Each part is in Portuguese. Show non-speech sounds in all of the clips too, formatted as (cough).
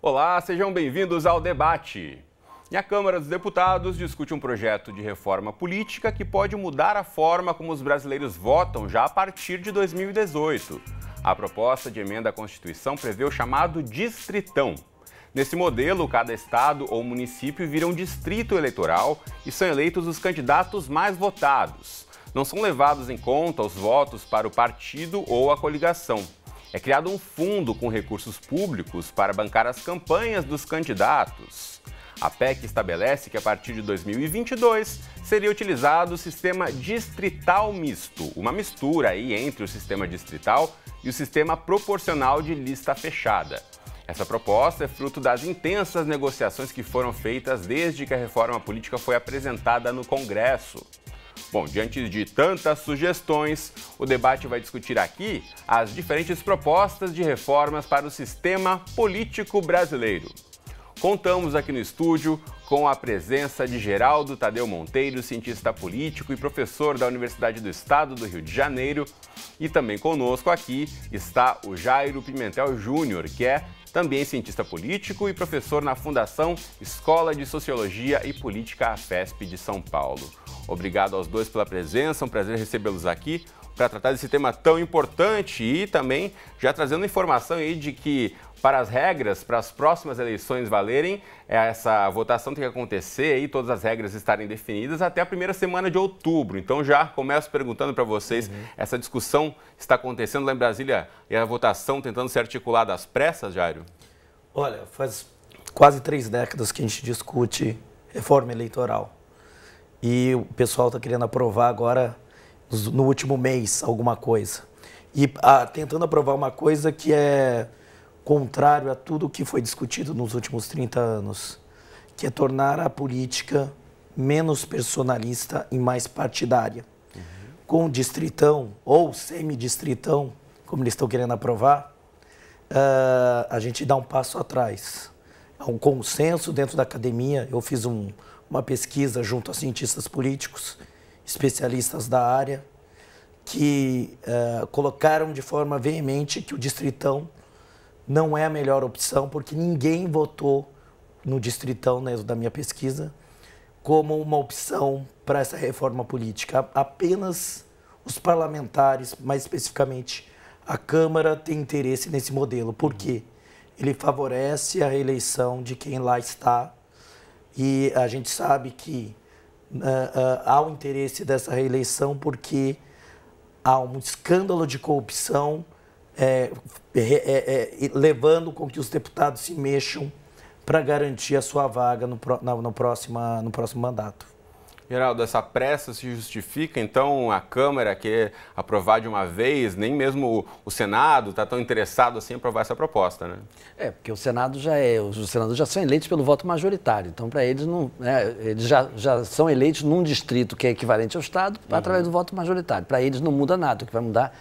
Olá, sejam bem-vindos ao debate. E a Câmara dos Deputados discute um projeto de reforma política que pode mudar a forma como os brasileiros votam já a partir de 2018. A proposta de emenda à Constituição prevê o chamado distritão. Nesse modelo, cada estado ou município vira um distrito eleitoral e são eleitos os candidatos mais votados. Não são levados em conta os votos para o partido ou a coligação. É criado um fundo com recursos públicos para bancar as campanhas dos candidatos. A PEC estabelece que a partir de 2022 seria utilizado o sistema distrital misto, uma mistura aí entre o sistema distrital e o sistema proporcional de lista fechada. Essa proposta é fruto das intensas negociações que foram feitas desde que a reforma política foi apresentada no Congresso. Bom, diante de tantas sugestões, o debate vai discutir aqui as diferentes propostas de reformas para o sistema político brasileiro. Contamos aqui no estúdio com a presença de Geraldo Tadeu Monteiro, cientista político e professor da Universidade do Estado do Rio de Janeiro. E também conosco aqui está o Jairo Pimentel Júnior, que é também cientista político e professor na Fundação Escola de Sociologia e Política AFESP de São Paulo. Obrigado aos dois pela presença, um prazer recebê-los aqui para tratar desse tema tão importante e também já trazendo informação aí de que para as regras, para as próximas eleições valerem, é, essa votação tem que acontecer e todas as regras estarem definidas até a primeira semana de outubro. Então já começo perguntando para vocês, uhum. essa discussão está acontecendo lá em Brasília e a votação tentando ser articulada às pressas, Jairo? Olha, faz quase três décadas que a gente discute reforma eleitoral. E o pessoal está querendo aprovar agora, no último mês, alguma coisa. E ah, tentando aprovar uma coisa que é contrário a tudo o que foi discutido nos últimos 30 anos, que é tornar a política menos personalista e mais partidária. Uhum. Com distritão ou semidistritão, como eles estão querendo aprovar, uh, a gente dá um passo atrás. Há um consenso dentro da academia. Eu fiz um, uma pesquisa junto a cientistas políticos, especialistas da área, que uh, colocaram de forma veemente que o distritão não é a melhor opção, porque ninguém votou no distritão né, da minha pesquisa como uma opção para essa reforma política. Apenas os parlamentares, mais especificamente a Câmara, tem interesse nesse modelo. Por quê? Ele favorece a reeleição de quem lá está e a gente sabe que uh, uh, há o interesse dessa reeleição porque há um escândalo de corrupção é, é, é, é, levando com que os deputados se mexam para garantir a sua vaga no, no, no, próxima, no próximo mandato. Geraldo, essa pressa se justifica, então a Câmara quer aprovar de uma vez, nem mesmo o, o Senado está tão interessado assim em aprovar essa proposta, né? É, porque o Senado já é, os senadores já são eleitos pelo voto majoritário, então para eles não, né, eles já, já são eleitos num distrito que é equivalente ao Estado uhum. através do voto majoritário. Para eles não muda nada, o que vai mudar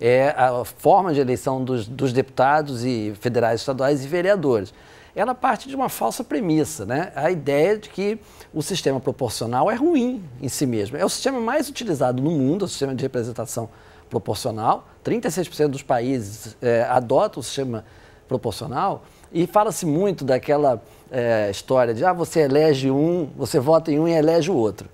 é a forma de eleição dos, dos deputados e federais, estaduais e vereadores. Ela parte de uma falsa premissa, né? A ideia de que o sistema proporcional é ruim em si mesmo. É o sistema mais utilizado no mundo, o sistema de representação proporcional. 36% dos países é, adotam o sistema proporcional e fala-se muito daquela é, história de ah, você elege um, você vota em um e elege o outro.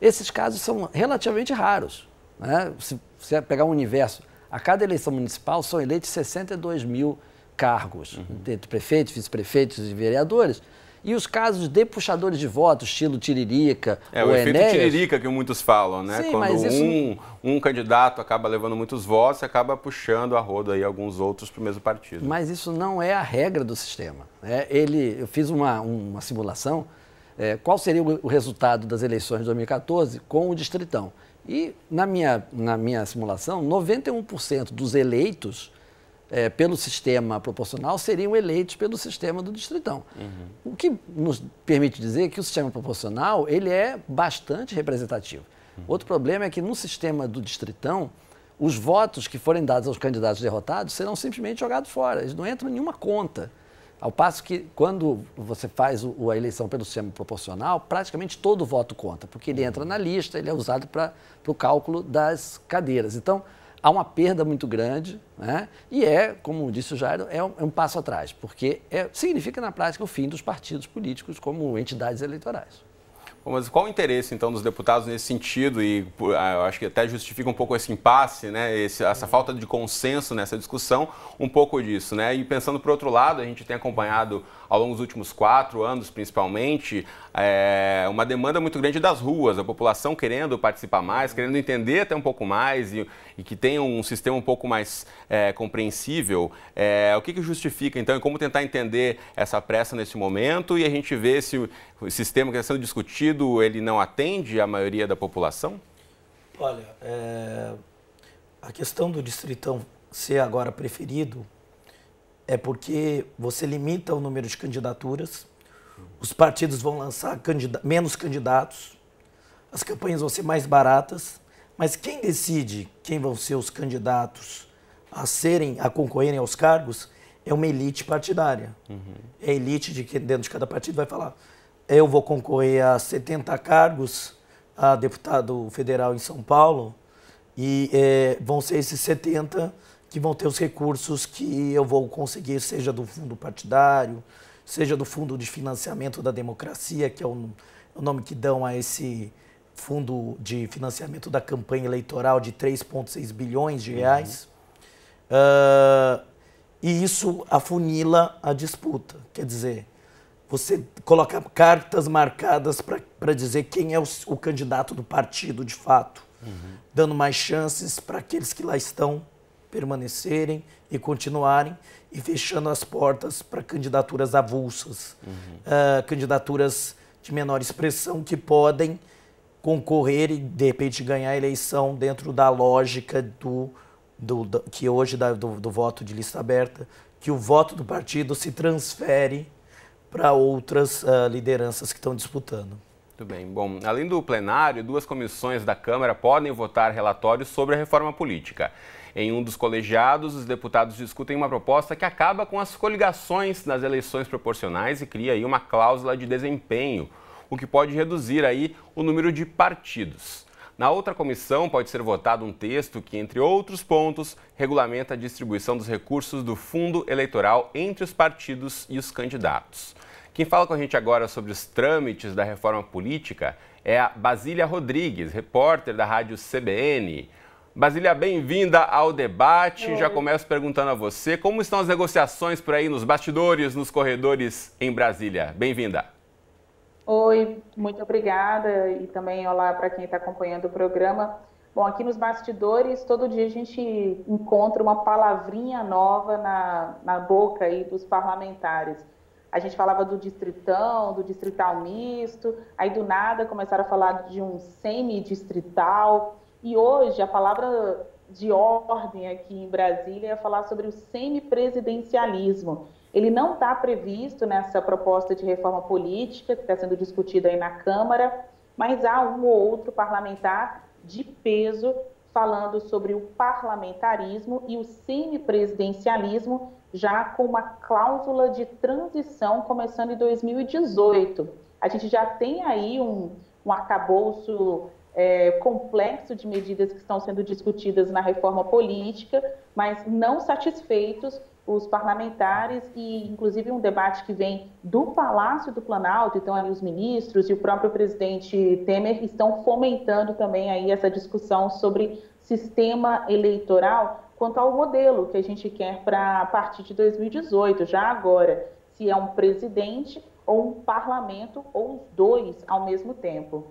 Esses casos são relativamente raros. Né? Se você pegar um universo a cada eleição municipal são eleitos 62 mil cargos, uhum. entre prefeitos, vice-prefeitos e vereadores. E os casos de puxadores de votos, estilo Tiririca é, ou o efeito Enéas, Tiririca que muitos falam, né? Sim, Quando isso... um, um candidato acaba levando muitos votos, acaba puxando a roda aí alguns outros para o mesmo partido. Mas isso não é a regra do sistema. É, ele, eu fiz uma, uma simulação, é, qual seria o, o resultado das eleições de 2014 com o Distritão. E na minha, na minha simulação, 91% dos eleitos é, pelo sistema proporcional seriam eleitos pelo sistema do distritão. Uhum. O que nos permite dizer que o sistema proporcional ele é bastante representativo. Uhum. Outro problema é que no sistema do distritão, os votos que forem dados aos candidatos derrotados serão simplesmente jogados fora, eles não entram em nenhuma conta. Ao passo que, quando você faz a eleição pelo sistema proporcional, praticamente todo voto conta, porque ele entra na lista, ele é usado para o cálculo das cadeiras. Então, há uma perda muito grande, né? e é, como disse o Jairo, é um, é um passo atrás, porque é, significa, na prática, o fim dos partidos políticos como entidades eleitorais. Mas qual o interesse, então, dos deputados nesse sentido? E ah, eu acho que até justifica um pouco esse impasse, né? Esse, essa falta de consenso nessa discussão, um pouco disso, né? E pensando por outro lado, a gente tem acompanhado ao longo dos últimos quatro anos, principalmente, é, uma demanda muito grande das ruas, a população querendo participar mais, querendo entender até um pouco mais e, e que tenha um sistema um pouco mais é, compreensível. É, o que, que justifica, então, e como tentar entender essa pressa nesse momento e a gente vê se o, sistema que está sendo discutido, ele não atende a maioria da população? Olha, é, a questão do distritão ser agora preferido é porque você limita o número de candidaturas, os partidos vão lançar candida menos candidatos, as campanhas vão ser mais baratas, mas quem decide quem vão ser os candidatos a serem, a concorrerem aos cargos, é uma elite partidária. Uhum. É a elite de que dentro de cada partido vai falar: eu vou concorrer a 70 cargos a deputado federal em São Paulo e é, vão ser esses 70 que vão ter os recursos que eu vou conseguir, seja do fundo partidário, seja do fundo de financiamento da democracia, que é o, o nome que dão a esse fundo de financiamento da campanha eleitoral de 3,6 bilhões de reais. Uhum. Uh, e isso afunila a disputa. Quer dizer, você coloca cartas marcadas para dizer quem é o, o, candidato do partido de fato, uhum. dando mais chances para aqueles que lá estão permanecerem e continuarem e fechando as portas para candidaturas avulsas, uhum. uh, candidaturas de menor expressão que podem concorrer e de repente ganhar a eleição dentro da lógica do, do, do que hoje da, do, do voto de lista aberta, que o voto do partido se transfere para outras uh, lideranças que estão disputando. Muito bem. Bom, além do plenário, duas comissões da Câmara podem votar relatórios sobre a reforma política. Em um dos colegiados, os deputados discutem uma proposta que acaba com as coligações nas eleições proporcionais e cria aí uma cláusula de desempenho, o que pode reduzir aí o número de partidos. Na outra comissão pode ser votado um texto que, entre outros pontos, regulamenta a distribuição dos recursos do fundo eleitoral entre os partidos e os candidatos. Quem fala com a gente agora sobre os trâmites da reforma política é a Basília Rodrigues, repórter da rádio CBN. Basília, bem-vinda ao debate. Oi. Já começo perguntando a você como estão as negociações por aí nos bastidores, nos corredores em Brasília. Bem-vinda. Oi, muito obrigada e também olá para quem está acompanhando o programa. Bom, aqui nos bastidores, todo dia a gente encontra uma palavrinha nova na, na boca aí dos parlamentares. A gente falava do distritão, do distrital misto, aí do nada começaram a falar de um semi-distrital. E hoje a palavra de ordem aqui em Brasília é falar sobre o semipresidencialismo. Ele não está previsto nessa proposta de reforma política que está sendo discutida aí na Câmara, mas há um ou outro parlamentar de peso falando sobre o parlamentarismo e o semipresidencialismo, já com uma cláusula de transição começando em 2018. A gente já tem aí um, um arcabouço é, complexo de medidas que estão sendo discutidas na reforma política, mas não satisfeitos os parlamentares e, inclusive, um debate que vem do Palácio do Planalto, então ali os ministros e o próprio presidente Temer estão fomentando também aí essa discussão sobre sistema eleitoral quanto ao modelo que a gente quer para a partir de 2018, já agora, se é um presidente ou um parlamento ou os dois ao mesmo tempo.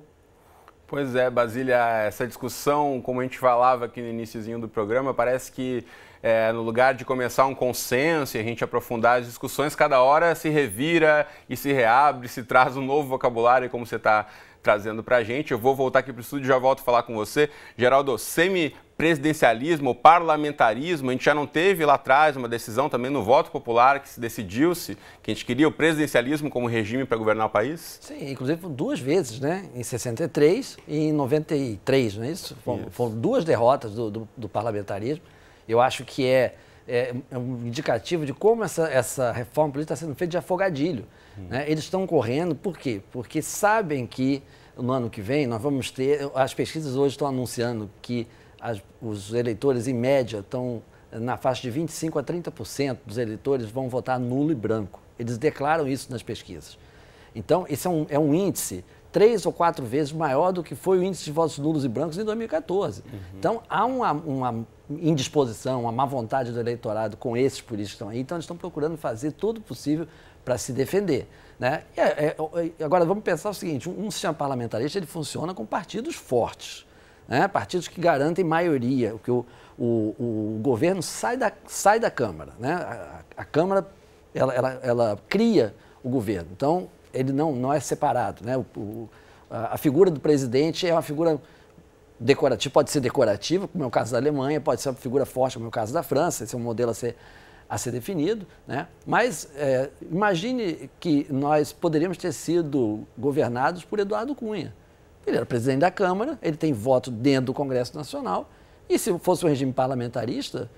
Pois é, Basília, essa discussão, como a gente falava aqui no iníciozinho do programa, parece que é, no lugar de começar um consenso e a gente aprofundar as discussões, cada hora se revira e se reabre, se traz um novo vocabulário, como você está trazendo para a gente. Eu vou voltar aqui para o estúdio e já volto a falar com você. Geraldo, semi-presidencialismo, parlamentarismo, a gente já não teve lá atrás uma decisão também no voto popular que se decidiu-se que a gente queria o presidencialismo como regime para governar o país? Sim, inclusive duas vezes, né? Em 63 e em 93, não é isso? Foram, isso. foram duas derrotas do, do, do parlamentarismo. Eu acho que é é, é um indicativo de como essa, essa reforma política está sendo feita de afogadilho. Hum. Né? Eles estão correndo, por quê? Porque sabem que no ano que vem nós vamos ter. As pesquisas hoje estão anunciando que as, os eleitores, em média, estão na faixa de 25% a 30% dos eleitores vão votar nulo e branco. Eles declaram isso nas pesquisas. Então, esse é um, é um índice três ou quatro vezes maior do que foi o índice de votos nulos e brancos em 2014. Uhum. Então, há uma, uma indisposição, uma má vontade do eleitorado com esses políticos que estão aí. Então, eles estão procurando fazer todo o possível para se defender. Né? É, é, é, agora, vamos pensar o seguinte, um, sistema parlamentarista ele funciona com partidos fortes, né? partidos que garantem maioria, que o, o, o governo sai da, sai da Câmara. Né? A, a Câmara ela, ela, ela cria o governo. Então, ele não, não é separado. Né? O, a, a, figura do presidente é uma figura decorativa, pode ser decorativa, como é o caso da Alemanha, pode ser uma figura forte, como é o caso da França, esse é um modelo a ser, a ser definido. Né? Mas é, imagine que nós poderíamos ter sido governados por Eduardo Cunha. Ele era presidente da Câmara, ele tem voto dentro do Congresso Nacional, e se fosse um regime parlamentarista,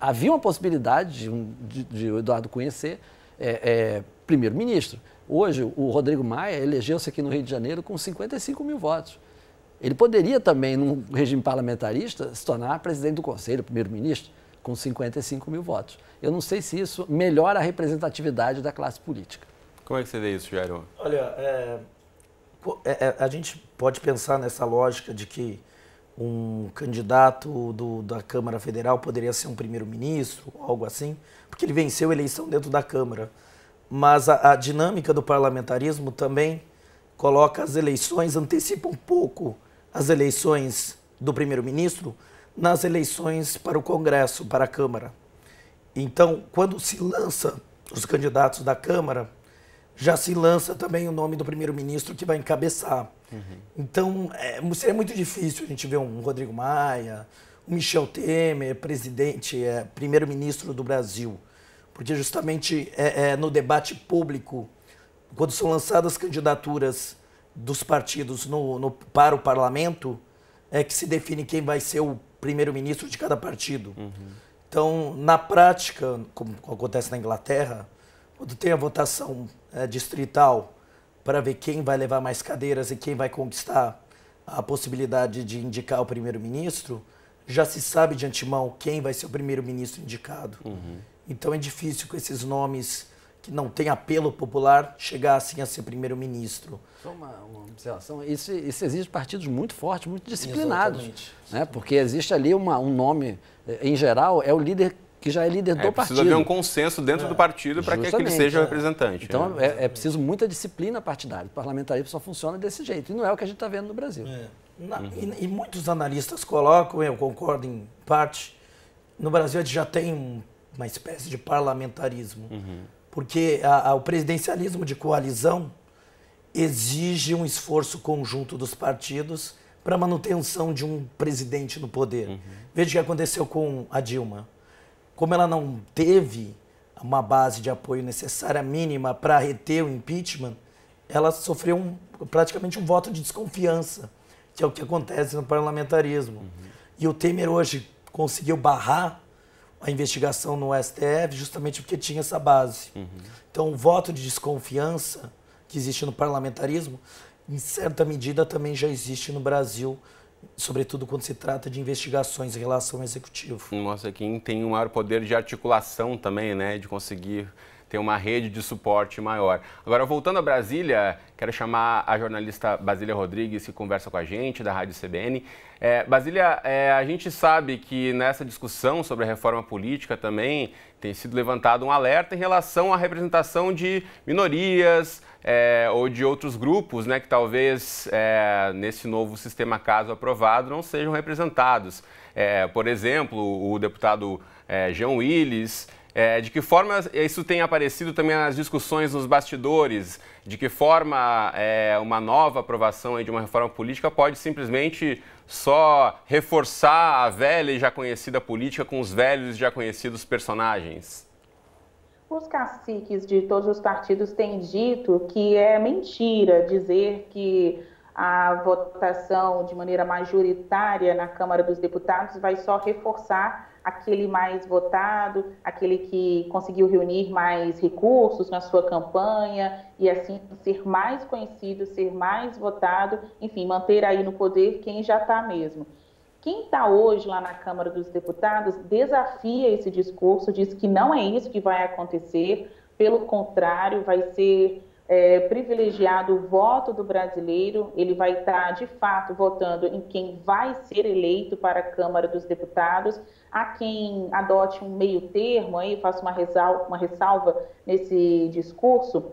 havia uma possibilidade de, de Eduardo Cunha ser é, é, primeiro-ministro. Hoje, o Rodrigo Maia elegeu-se aqui no Rio de Janeiro com 55 mil votos. Ele poderia também, num regime parlamentarista, se tornar presidente do Conselho, primeiro-ministro, com 55 mil votos. Eu não sei se isso melhora a representatividade da classe política. Como é que você vê isso, Jairo? Olha, é, é, é, a gente pode pensar nessa lógica de que um candidato do, da Câmara Federal poderia ser um primeiro-ministro, algo assim, porque ele venceu a eleição dentro da Câmara mas a, a, dinâmica do parlamentarismo também coloca as eleições, antecipa um pouco as eleições do primeiro-ministro nas eleições para o Congresso, para a Câmara. Então, quando se lança os candidatos da Câmara, já se lança também o nome do primeiro-ministro que vai encabeçar. Uhum. Então, é, seria muito difícil a gente ver um Rodrigo Maia, um Michel Temer, presidente, é, primeiro-ministro do Brasil porque justamente é, é, no debate público, quando são lançadas candidaturas dos partidos no, no, para o parlamento, é que se define quem vai ser o primeiro-ministro de cada partido. Uhum. Então, na prática, como acontece na Inglaterra, quando tem a votação é, distrital para ver quem vai levar mais cadeiras e quem vai conquistar a possibilidade de indicar o primeiro-ministro, já se sabe de antemão quem vai ser o primeiro-ministro indicado. Uhum. Então é difícil com esses nomes que não têm apelo popular chegassem a ser primeiro-ministro. Só uma, uma, observação, isso, isso exige partidos muito fortes, muito disciplinados. Exatamente. Né? Porque existe ali uma, um nome, eh, em geral, é o líder que já é líder é, do partido. Precisa haver um consenso dentro é. do partido para que ele seja é. representante. Então é, é, preciso muita disciplina partidária. O parlamentarismo só funciona desse jeito. E não é o que a gente está vendo no Brasil. É. Na, uhum. e, e, muitos analistas colocam, eu concordo em parte, no Brasil a gente já tem um uma espécie de parlamentarismo. Uhum. Porque a, a, o presidencialismo de coalizão exige um esforço conjunto dos partidos para a manutenção de um presidente no poder. Uhum. Veja o que aconteceu com a Dilma. Como ela não teve uma base de apoio necessária mínima para reter o impeachment, ela sofreu um, praticamente um voto de desconfiança, que é o que acontece no parlamentarismo. Uhum. E o Temer hoje conseguiu barrar a investigação no STF justamente porque tinha essa base. Uhum. Então, o voto de desconfiança que existe no parlamentarismo, em certa medida, também já existe no Brasil, sobretudo quando se trata de investigações em relação ao executivo. Mostra quem tem um maior poder de articulação também, né, de conseguir ter uma rede de suporte maior. Agora, voltando a Brasília, quero chamar a jornalista Basília Rodrigues, que conversa com a gente, da Rádio CBN. É, Basília, é, a gente sabe que nessa discussão sobre a reforma política também tem sido levantado um alerta em relação à representação de minorias é, ou de outros grupos né, que talvez é, nesse novo sistema caso aprovado não sejam representados. É, por exemplo, o deputado é, João Willis é, de que forma isso tem aparecido também nas discussões nos bastidores? De que forma é, uma nova aprovação de uma reforma política pode simplesmente só reforçar a velha e já conhecida política com os velhos e já conhecidos personagens? Os caciques de todos os partidos têm dito que é mentira dizer que a votação de maneira majoritária na Câmara dos Deputados vai só reforçar aquele mais votado, aquele que conseguiu reunir mais recursos na sua campanha e assim ser mais conhecido, ser mais votado, enfim, manter aí no poder quem já está mesmo. Quem está hoje lá na Câmara dos Deputados desafia esse discurso, diz que não é isso que vai acontecer, pelo contrário, vai ser é, privilegiado o voto do brasileiro, ele vai estar, de fato, votando em quem vai ser eleito para a Câmara dos Deputados. Há quem adote um meio termo, aí faço uma, uma ressalva nesse discurso,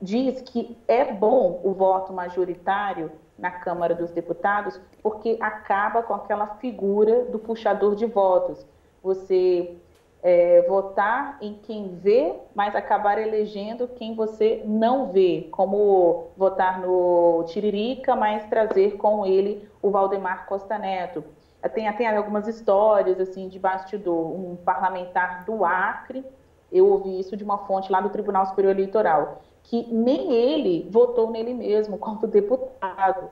diz que é bom o voto majoritário na Câmara dos Deputados, porque acaba com aquela figura do puxador de votos. Você é, votar em quem vê, mas acabar elegendo quem você não vê, como votar no Tiririca, mas trazer com ele o Valdemar Costa Neto. Tem até algumas histórias assim de bastidor. Um parlamentar do Acre, eu ouvi isso de uma fonte lá do Tribunal Superior Eleitoral, que nem ele votou nele mesmo como deputado,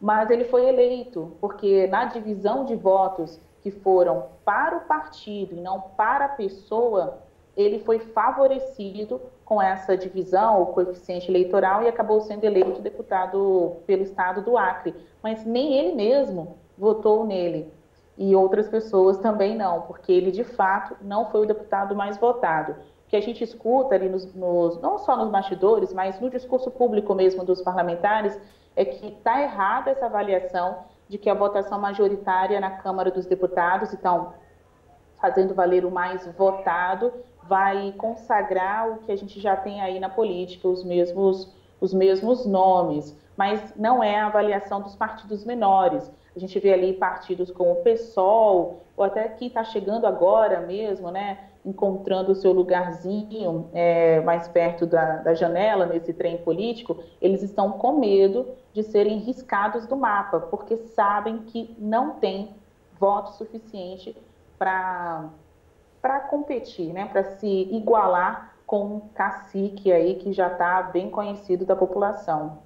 mas ele foi eleito, porque na divisão de votos que foram para o partido e não para a pessoa, ele foi favorecido com essa divisão, o coeficiente eleitoral, e acabou sendo eleito deputado pelo estado do Acre. Mas nem ele mesmo votou nele. E outras pessoas também não, porque ele de fato não foi o deputado mais votado. Que a gente escuta ali, nos, nos, não só nos bastidores, mas no discurso público mesmo dos parlamentares, é que está errada essa avaliação de que a votação majoritária na Câmara dos Deputados, então, fazendo valer o mais votado, vai consagrar o que a gente já tem aí na política, os mesmos, os mesmos nomes, mas não é a avaliação dos partidos menores. A gente vê ali partidos como o PSOL, ou até quem está chegando agora mesmo, né, encontrando o seu lugarzinho é, mais perto da, da janela nesse trem político, eles estão com medo de serem riscados do mapa, porque sabem que não tem voto suficiente para competir, né, para se igualar com um cacique aí que já está bem conhecido da população.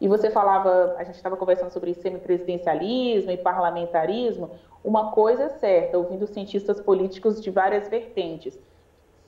E você falava, a gente estava conversando sobre semipresidencialismo e parlamentarismo. Uma coisa é certa, ouvindo cientistas políticos de várias vertentes.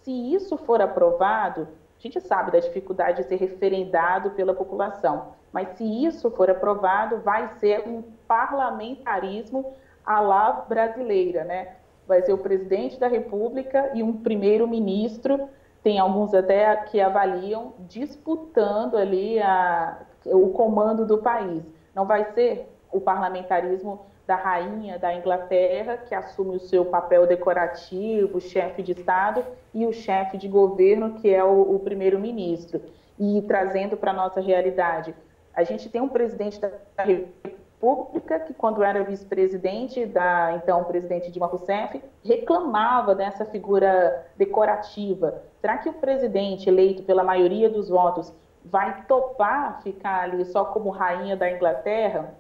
Se isso for aprovado, a gente sabe da dificuldade de ser referendado pela população, mas se isso for aprovado, vai ser um parlamentarismo à la brasileira, né? Vai ser o presidente da República e um primeiro-ministro, tem alguns até que avaliam, disputando ali a, o comando do país. Não vai ser o parlamentarismo da rainha da Inglaterra, que assume o seu papel decorativo, chefe de Estado, e o chefe de governo, que é o, o primeiro-ministro. E trazendo para a nossa realidade, a gente tem um presidente da República que, quando era vice-presidente da então presidente Dilma Rousseff, reclamava dessa figura decorativa. Será que o presidente eleito pela maioria dos votos vai topar ficar ali só como rainha da Inglaterra,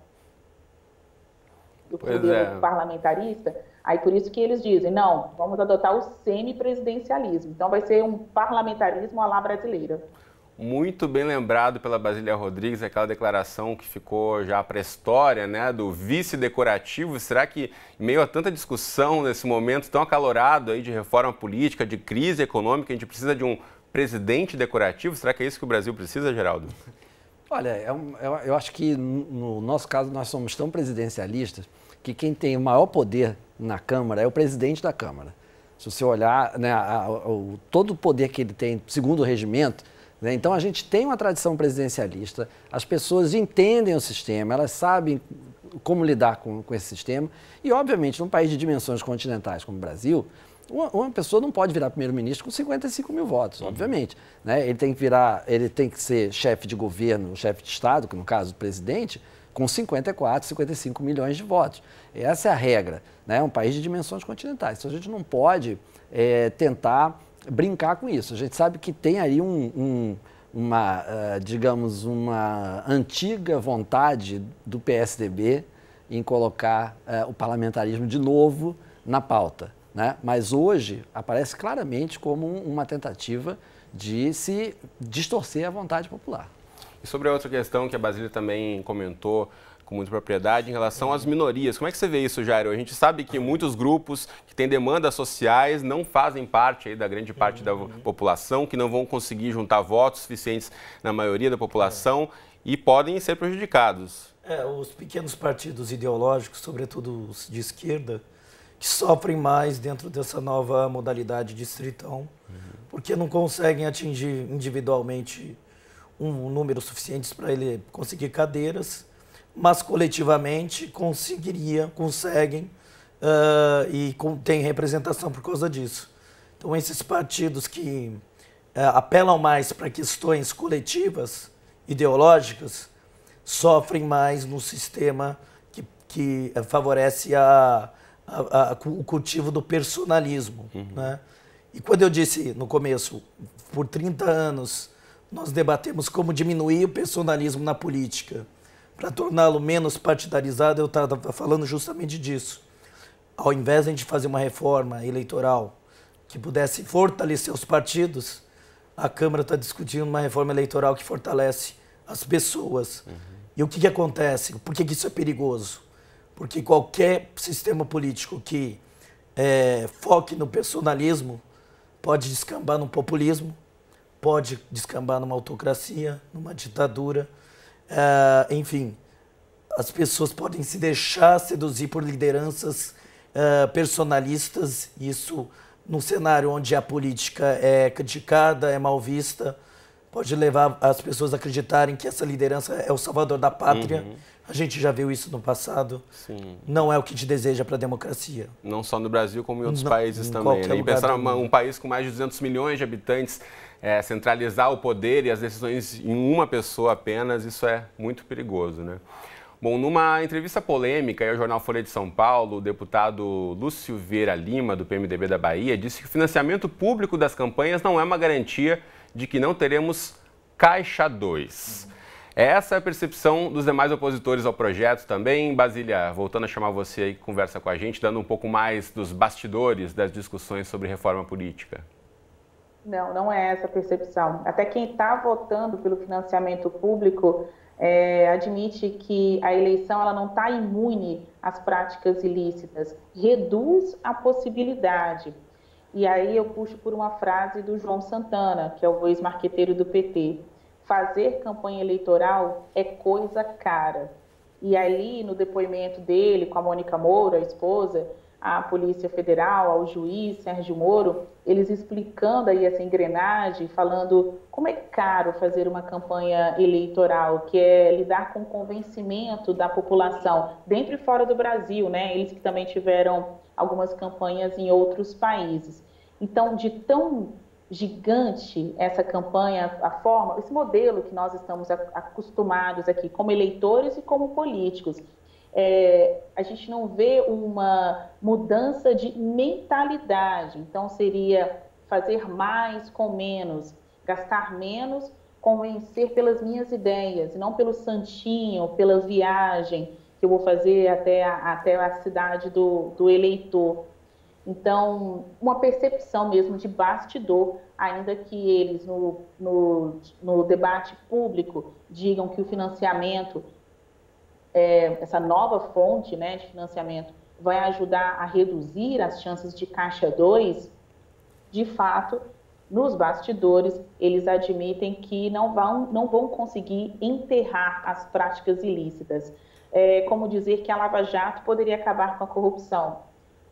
do poder é. parlamentarista? Aí por isso que eles dizem, não, vamos adotar o semipresidencialismo. Então vai ser um parlamentarismo à la brasileira. Muito bem lembrado pela Basília Rodrigues, aquela declaração que ficou já para a história, né, do vice decorativo. Será que, em meio a tanta discussão nesse momento tão acalorado aí de reforma política, de crise econômica, a gente precisa de um presidente decorativo? Será que é isso que o Brasil precisa, Geraldo? Olha, é um, eu acho que no nosso caso nós somos tão presidencialistas que quem tem o maior poder na Câmara é o presidente da Câmara. Se você olhar né, a, a, o, todo o poder que ele tem, segundo o regimento, né, então a gente tem uma tradição presidencialista, as pessoas entendem o sistema, elas sabem como lidar com, com esse sistema, e obviamente num país de dimensões continentais como o Brasil, uma, uma pessoa não pode virar primeiro-ministro com 55 mil votos, uhum. obviamente. Né? Ele tem que virar, ele tem que ser chefe de governo, chefe de Estado, que no caso o presidente, com 54, 55 milhões de votos. Essa é a regra. É né? um país de dimensões continentais. Então a gente não pode é, tentar brincar com isso. A gente sabe que tem aí um, um uma, uh, digamos, uma antiga vontade do PSDB em colocar uh, o parlamentarismo de novo na pauta. Né? Mas hoje aparece claramente como uma tentativa de se distorcer a vontade popular. E sobre a outra questão que a Basília também comentou com muita propriedade em relação às minorias. Como é que você vê isso, Jairo? A gente sabe que muitos grupos que têm demandas sociais não fazem parte aí da grande parte da população, que não vão conseguir juntar votos suficientes na maioria da população e podem ser prejudicados. É, os pequenos partidos ideológicos, sobretudo os de esquerda, que sofrem mais dentro dessa nova modalidade distritão, uhum. porque não conseguem atingir individualmente um número suficiente para ele conseguir cadeiras mas coletivamente conseguiria, conseguem uh, e com, tem representação por causa disso. Então, esses partidos que uh, apelam mais para questões coletivas, ideológicas, sofrem mais no sistema que, que uh, favorece a, a, a, o cultivo do personalismo. Uhum. Né? E quando eu disse no começo, por 30 anos, nós debatemos como diminuir o personalismo na política para torná-lo menos partidarizado, eu estava falando justamente disso. Ao invés de a gente fazer uma reforma eleitoral que pudesse fortalecer os partidos, a Câmara está discutindo uma reforma eleitoral que fortalece as pessoas. Uhum. E o que, que acontece? Por que, que isso é perigoso? Porque qualquer sistema político que é, foque no personalismo pode descambar no populismo, pode descambar numa autocracia, numa ditadura. Uh, enfim, as pessoas podem se deixar seduzir por lideranças uh, personalistas, isso num cenário onde a política é criticada, é mal vista, pode levar as pessoas a acreditarem que essa liderança é o salvador da pátria. Uhum. A gente já viu isso no passado. Sim. Não é o que te deseja para a democracia. Não só no Brasil, como em outros Não, países em também. Né? E pensar num um país com mais de 200 milhões de habitantes, é, centralizar o poder e as decisões em uma pessoa apenas, isso é muito perigoso, né? Bom, numa entrevista polêmica ao jornal Folha de São Paulo, o deputado Lúcio Vieira Lima, do PMDB da Bahia, disse que o financiamento público das campanhas não é uma garantia de que não teremos Caixa 2. Essa é a percepção dos demais opositores ao projeto também. Basília, voltando a chamar você aí que conversa com a gente, dando um pouco mais dos bastidores das discussões sobre reforma política. Não, não é essa a percepção. Até quem está votando pelo financiamento público é, admite que a eleição ela não está imune às práticas ilícitas, reduz a possibilidade. E aí eu puxo por uma frase do João Santana, que é o ex-marqueteiro do PT. Fazer campanha eleitoral é coisa cara. E ali, no depoimento dele com a Mônica Moura, a esposa, à Polícia Federal, ao juiz Sérgio Moro, eles explicando aí essa engrenagem, falando como é caro fazer uma campanha eleitoral, que é lidar com o convencimento da população dentro e fora do Brasil, né? Eles que também tiveram algumas campanhas em outros países. Então, de tão gigante essa campanha, a forma, esse modelo que nós estamos acostumados aqui como eleitores e como políticos, é, a gente não vê uma mudança de mentalidade. Então, seria fazer mais com menos, gastar menos, convencer pelas minhas ideias, não pelo santinho, pela viagem que eu vou fazer até a, até a cidade do, do eleitor. Então, uma percepção mesmo de bastidor, ainda que eles no, no, no debate público digam que o financiamento é, essa nova fonte né, de financiamento vai ajudar a reduzir as chances de caixa 2, de fato, nos bastidores, eles admitem que não vão, não vão conseguir enterrar as práticas ilícitas. É como dizer que a Lava Jato poderia acabar com a corrupção.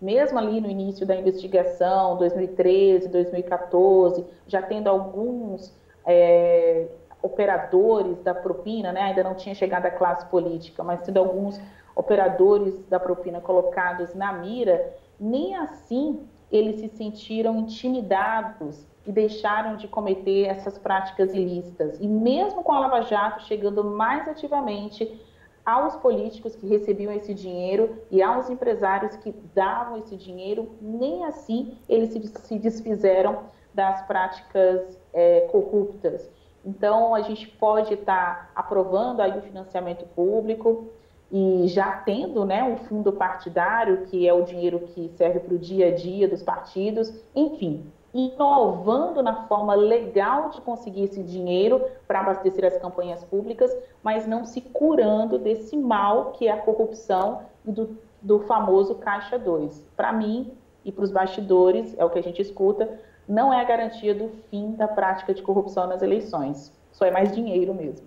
Mesmo ali no início da investigação, 2013, 2014, já tendo alguns é, operadores da propina, né, ainda não tinha chegado à classe política, mas tendo alguns operadores da propina colocados na mira, nem assim eles se sentiram intimidados e deixaram de cometer essas práticas ilícitas. E mesmo com a Lava Jato chegando mais ativamente aos políticos que recebiam esse dinheiro e aos empresários que davam esse dinheiro, nem assim eles se desfizeram das práticas é, corruptas. Então, a gente pode estar tá aprovando aí o financiamento público e já tendo né, um fundo partidário, que é o dinheiro que serve para o dia a dia dos partidos, enfim. Inovando na forma legal de conseguir esse dinheiro para abastecer as campanhas públicas, mas não se curando desse mal que é a corrupção e do, do famoso Caixa 2. Para mim e para os bastidores, é o que a gente escuta, não é a garantia do fim da prática de corrupção nas eleições. Só é mais dinheiro mesmo.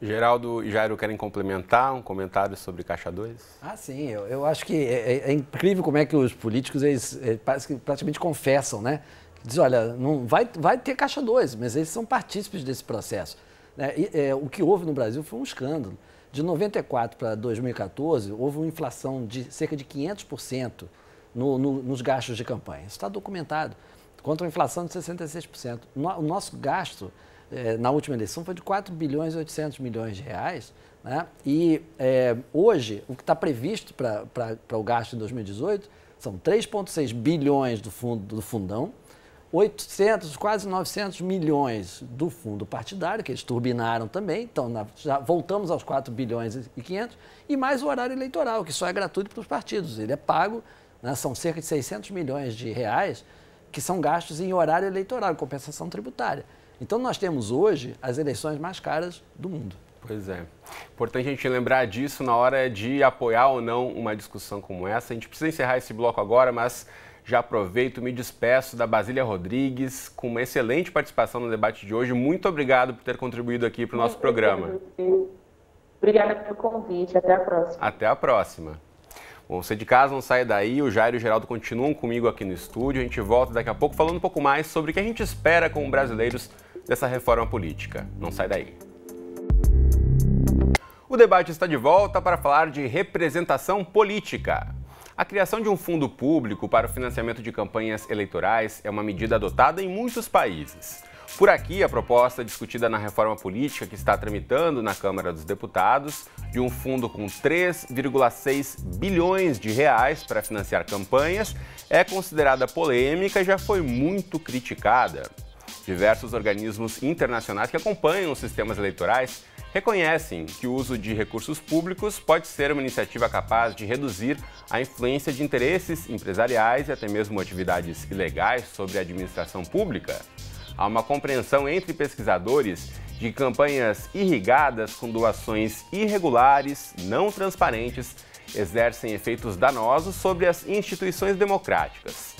Geraldo e Jairo querem complementar um comentário sobre Caixa 2? Ah, sim. Eu, eu acho que é, é, é, incrível como é que os políticos, eles, eles parece que praticamente confessam, né? Diz, olha, não vai, vai ter Caixa 2, mas eles são partícipes desse processo. Né? E, é, o que houve no Brasil foi um escândalo. De 94 para 2014, houve uma inflação de cerca de 500% no, no, nos gastos de campanha. Isso está documentado, contra uma inflação de 66%. o nosso gasto é, na última eleição foi de 4 bilhões e 800 milhões de reais. Né? E é, hoje, o que está previsto para o gasto em 2018 são 3,6 bilhões do, fundo, do fundão, 800, quase 900 milhões do fundo partidário, que eles turbinaram também, então na, já voltamos aos 4 bilhões e 500, e mais o horário eleitoral, que só é gratuito para os partidos, ele é pago, né, são cerca de 600 milhões de reais que são gastos em horário eleitoral, compensação tributária. Então nós temos hoje as eleições mais caras do mundo. Pois é. Importante a gente lembrar disso na hora de apoiar ou não uma discussão como essa. A gente precisa encerrar esse bloco agora, mas já aproveito, me despeço da Basília Rodrigues, com uma excelente participação no debate de hoje. Muito obrigado por ter contribuído aqui para o nosso programa. Obrigada pelo convite. Até a próxima. Até a próxima. Bom, você de casa não sai daí, o Jairo e o Geraldo continuam comigo aqui no estúdio. A gente volta daqui a pouco falando um pouco mais sobre o que a gente espera como brasileiros dessa reforma política. Não sai daí. O debate está de volta para falar de representação política. A criação de um fundo público para o financiamento de campanhas eleitorais é uma medida adotada em muitos países. Por aqui, a proposta discutida na reforma política que está tramitando na Câmara dos Deputados, de um fundo com 3,6 bilhões de reais para financiar campanhas, é considerada polêmica e já foi muito criticada. Diversos organismos internacionais que acompanham os sistemas eleitorais reconhecem que o uso de recursos públicos pode ser uma iniciativa capaz de reduzir a influência de interesses empresariais e até mesmo atividades ilegais sobre a administração pública. Há uma compreensão entre pesquisadores de campanhas irrigadas com doações irregulares, não transparentes, exercem efeitos danosos sobre as instituições democráticas.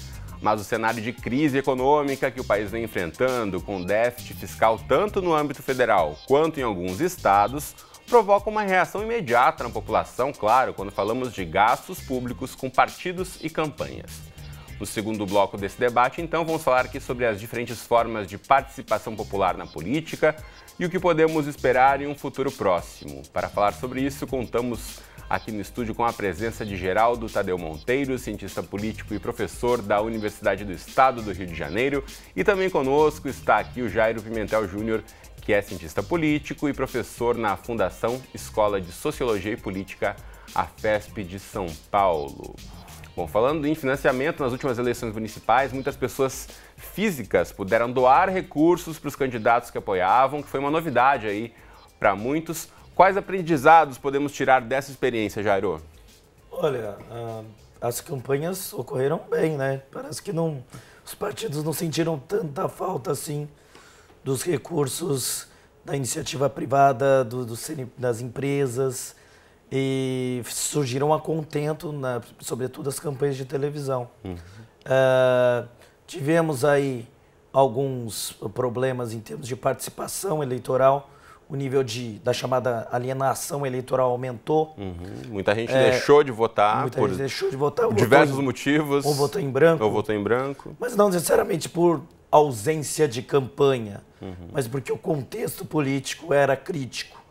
Mas o cenário de crise econômica que o país vem enfrentando, com déficit fiscal tanto no âmbito federal quanto em alguns estados, provoca uma reação imediata na população, claro, quando falamos de gastos públicos com partidos e campanhas. No segundo bloco desse debate, então, vamos falar aqui sobre as diferentes formas de participação popular na política e o que podemos esperar em um futuro próximo. Para falar sobre isso, contamos aqui no estúdio com a presença de Geraldo Tadeu Monteiro, cientista político e professor da Universidade do Estado do Rio de Janeiro. E também conosco está aqui o Jairo Pimentel Júnior, que é cientista político e professor na Fundação Escola de Sociologia e Política, a FESP de São Paulo. Bom, falando em financiamento, nas últimas eleições municipais, muitas pessoas físicas puderam doar recursos para os candidatos que apoiavam, que foi uma novidade aí para muitos. Quais aprendizados podemos tirar dessa experiência, Jairo? Olha, as campanhas ocorreram bem, né? Parece que não, os partidos não sentiram tanta falta assim dos recursos da iniciativa privada, do, do das empresas e surgiram a contento, na, sobretudo as campanhas de televisão. Uhum. Uh, tivemos aí alguns problemas em termos de participação eleitoral, o nível de, da chamada alienação eleitoral aumentou. Uhum. Muita gente é, deixou de votar muita por gente deixou de votar, diversos motivos. Ou votou em branco. Ou votou em branco. Mas não necessariamente por ausência de campanha, uhum. mas porque o contexto político era crítico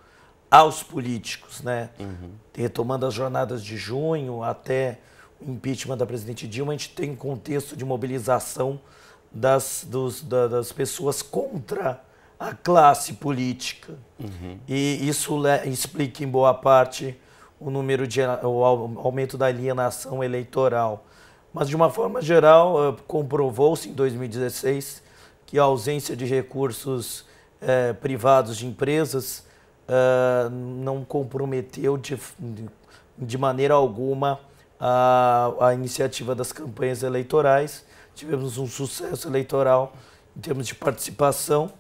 aos políticos, né? Uhum. Retomando as jornadas de junho até o impeachment da presidente Dilma, a gente tem um contexto de mobilização das, dos, da, das pessoas contra a classe política. Uhum. E isso explica em boa parte o número de o aumento da alienação eleitoral. Mas de uma forma geral, eh, comprovou-se em 2016 que a ausência de recursos eh, privados de empresas eh, não comprometeu de, de maneira alguma a, a iniciativa das campanhas eleitorais tivemos um sucesso eleitoral em termos de participação.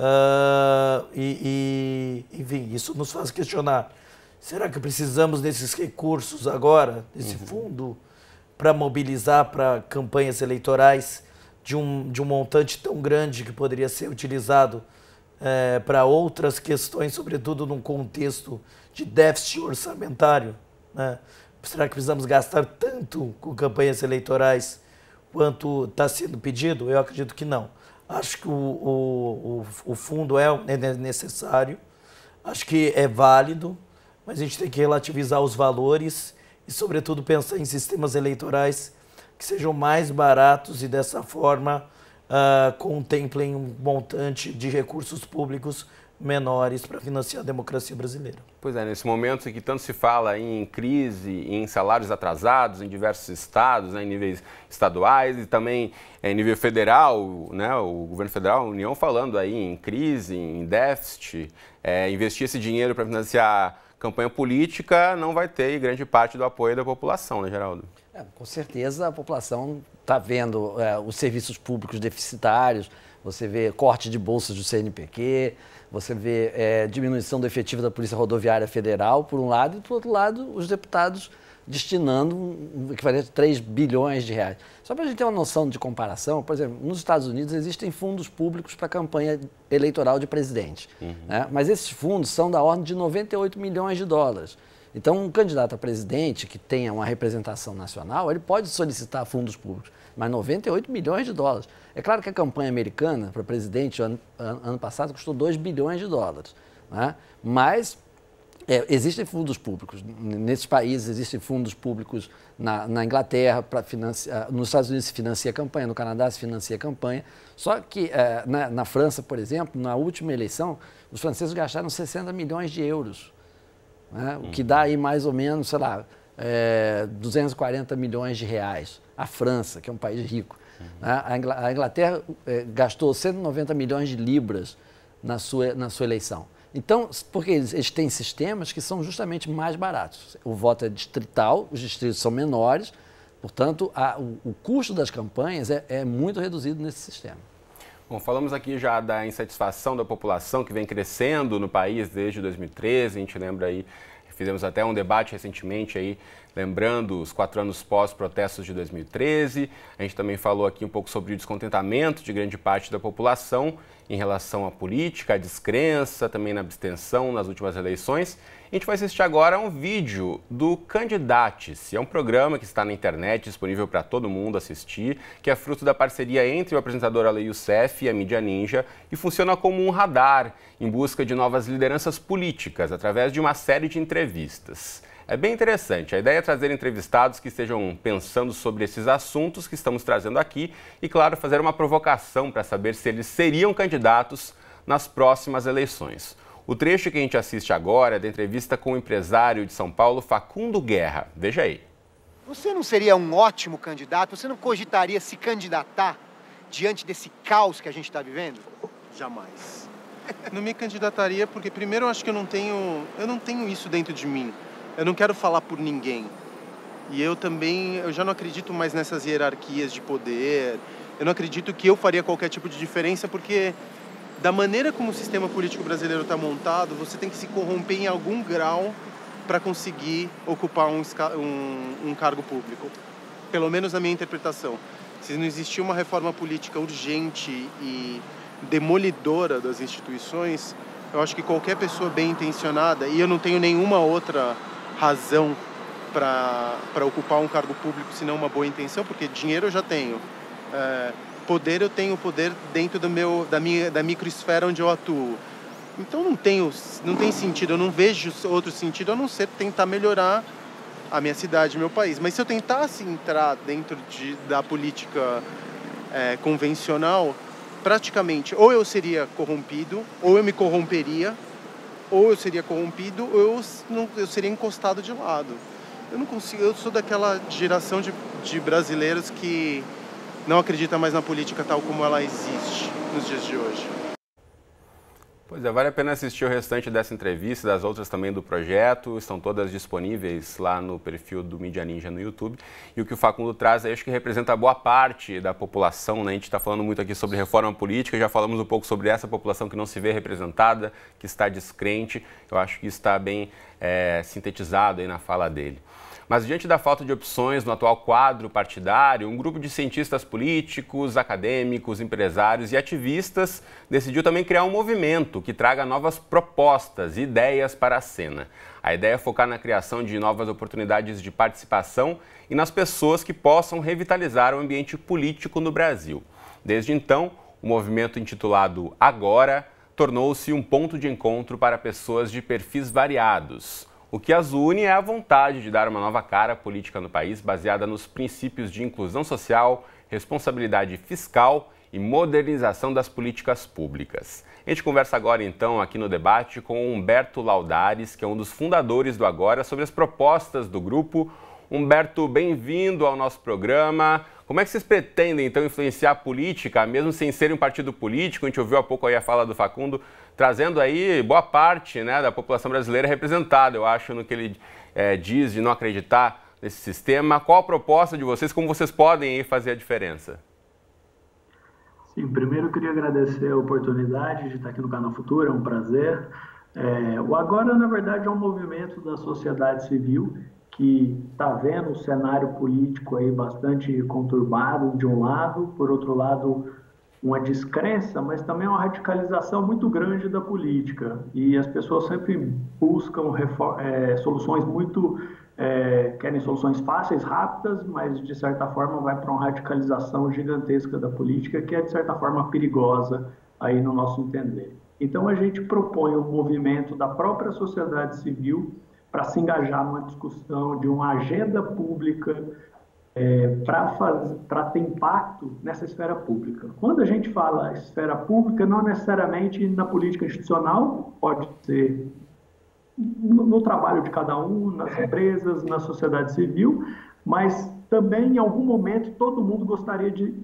Uh, e, e, enfim, isso nos faz questionar: será que precisamos desses recursos agora, desse uhum. fundo, para mobilizar para campanhas eleitorais de um, de um montante tão grande que poderia ser utilizado é, para outras questões, sobretudo num contexto de déficit orçamentário? Né? Será que precisamos gastar tanto com campanhas eleitorais quanto está sendo pedido? Eu acredito que não. Acho que o, o, o, fundo é, é necessário, acho que é válido, mas a gente tem que relativizar os valores e, sobretudo, pensar em sistemas eleitorais que sejam mais baratos e, dessa forma, uh, contemplem um montante de recursos públicos menores para financiar a democracia brasileira. Pois é, nesse momento em que tanto se fala em crise, em salários atrasados em diversos estados, né, em níveis estaduais e também em nível federal, né, o governo federal, a União falando aí em crise, em déficit, é, investir esse dinheiro para financiar campanha política não vai ter grande parte do apoio da população, né, Geraldo? É, com certeza a população está vendo é, os serviços públicos deficitários, você vê corte de bolsas do CNPq, você vê é, diminuição do efetivo da Polícia Rodoviária Federal, por um lado, e por outro lado, os deputados destinando um equivalente a 3 bilhões de reais. Só para a gente ter uma noção de comparação, por exemplo, nos Estados Unidos existem fundos públicos para campanha eleitoral de presidente, uhum. né? mas esses fundos são da ordem de 98 milhões de dólares. Então, um candidato a presidente que tenha uma representação nacional, ele pode solicitar fundos públicos, mas 98 milhões de dólares. É claro que a campanha americana para presidente ano, ano passado custou 2 bilhões de dólares. Né? Mas é, existem fundos públicos. Nesses países existem fundos públicos na, na Inglaterra, para financiar, nos Estados Unidos se financia a campanha, no Canadá se financia a campanha. Só que é, na, na, França, por exemplo, na última eleição, os franceses gastaram 60 milhões de euros. Né? O que dá aí mais ou menos, sei lá, é, 240 milhões de reais. A França, que é um país rico. A Inglaterra é, gastou 190 milhões de libras na sua, na sua eleição. Então, porque eles, eles, têm sistemas que são justamente mais baratos. O voto é distrital, os distritos são menores, portanto, a, o, o, custo das campanhas é, é muito reduzido nesse sistema. Bom, falamos aqui já da insatisfação da população que vem crescendo no país desde 2013. A gente lembra aí, fizemos até um debate recentemente aí lembrando os quatro anos pós-protestos de 2013. A gente também falou aqui um pouco sobre o descontentamento de grande parte da população em relação à política, à descrença, também na abstenção nas últimas eleições. A gente vai assistir agora um vídeo do Candidates. É um programa que está na internet, disponível para todo mundo assistir, que é fruto da parceria entre o apresentador Ale Youssef e a mídia Ninja e funciona como um radar em busca de novas lideranças políticas através de uma série de entrevistas. É bem interessante. A ideia é trazer entrevistados que estejam pensando sobre esses assuntos que estamos trazendo aqui e, claro, fazer uma provocação para saber se eles seriam candidatos nas próximas eleições. O trecho que a gente assiste agora é da entrevista com o empresário de São Paulo, Facundo Guerra. Veja aí. Você não seria um ótimo candidato? Você não cogitaria se candidatar diante desse caos que a gente está vivendo? Jamais. (laughs) Não me candidataria porque primeiro eu acho que eu não tenho, eu não tenho isso dentro de mim eu não quero falar por ninguém. E eu também, eu já não acredito mais nessas hierarquias de poder. Eu não acredito que eu faria qualquer tipo de diferença, porque da maneira como o sistema político brasileiro está montado, você tem que se corromper em algum grau para conseguir ocupar um, um, um, cargo público. Pelo menos na minha interpretação. Se não existir uma reforma política urgente e demolidora das instituições, eu acho que qualquer pessoa bem intencionada, e eu não tenho nenhuma outra razão para ocupar um cargo público senão uma boa intenção, porque dinheiro eu já tenho. É, poder eu tenho poder dentro do meu da minha da microesfera onde eu atuo. Então não tenho não tem sentido, eu não vejo outro sentido a não ser tentar melhorar a minha cidade, meu país. Mas se eu tentasse entrar dentro de, da política é, convencional, praticamente ou eu seria corrompido ou eu me corromperia ou eu seria corrompido ou eu, não, eu seria encostado de lado. Eu não consigo, eu sou daquela geração de, de brasileiros que não acredita mais na política tal como ela existe nos dias de hoje. Pois é, vale a pena assistir o restante dessa entrevista, das outras também do projeto, estão todas disponíveis lá no perfil do Mídia Ninja no YouTube. E o que o Facundo traz aí, acho que representa boa parte da população, né? A gente está falando muito aqui sobre reforma política, já falamos um pouco sobre essa população que não se vê representada, que está descrente. Eu acho que está bem é, sintetizado aí na fala dele. Mas diante da falta de opções no atual quadro partidário, um grupo de cientistas políticos, acadêmicos, empresários e ativistas decidiu também criar um movimento que traga novas propostas e ideias para a cena. A ideia é focar na criação de novas oportunidades de participação e nas pessoas que possam revitalizar o ambiente político no Brasil. Desde então, o movimento intitulado Agora tornou-se um ponto de encontro para pessoas de perfis variados. O que as une é a vontade de dar uma nova cara política no país, baseada nos princípios de inclusão social, responsabilidade fiscal e modernização das políticas públicas. A gente conversa agora, então, aqui no debate com Humberto Laudares, que é um dos fundadores do Agora, sobre as propostas do grupo. Humberto, bem-vindo ao nosso programa. Como é que vocês pretendem, então, influenciar a política, mesmo sem ser um partido político? A gente ouviu há pouco aí a fala do Facundo, trazendo aí boa parte né, da população brasileira representada, eu acho, no que ele é, diz de não acreditar nesse sistema. Qual a proposta de vocês? Como vocês podem aí fazer a diferença? Sim, primeiro eu queria agradecer a oportunidade de estar aqui no Canal Futuro, é um prazer. É, o Agora, na verdade, é um movimento da sociedade civil que está vendo o cenário político aí bastante conturbado de um lado, por outro lado uma descrença, mas também uma radicalização muito grande da política e as pessoas sempre buscam é, soluções muito é, querem soluções fáceis, rápidas, mas de certa forma vai para uma radicalização gigantesca da política que é de certa forma perigosa aí no nosso entender. Então a gente propõe o um movimento da própria sociedade civil para se engajar numa discussão de uma agenda pública é, para ter impacto nessa esfera pública. Quando a gente fala esfera pública, não necessariamente na política institucional, pode ser no, no trabalho de cada um, nas empresas, na sociedade civil, mas também em algum momento todo mundo gostaria de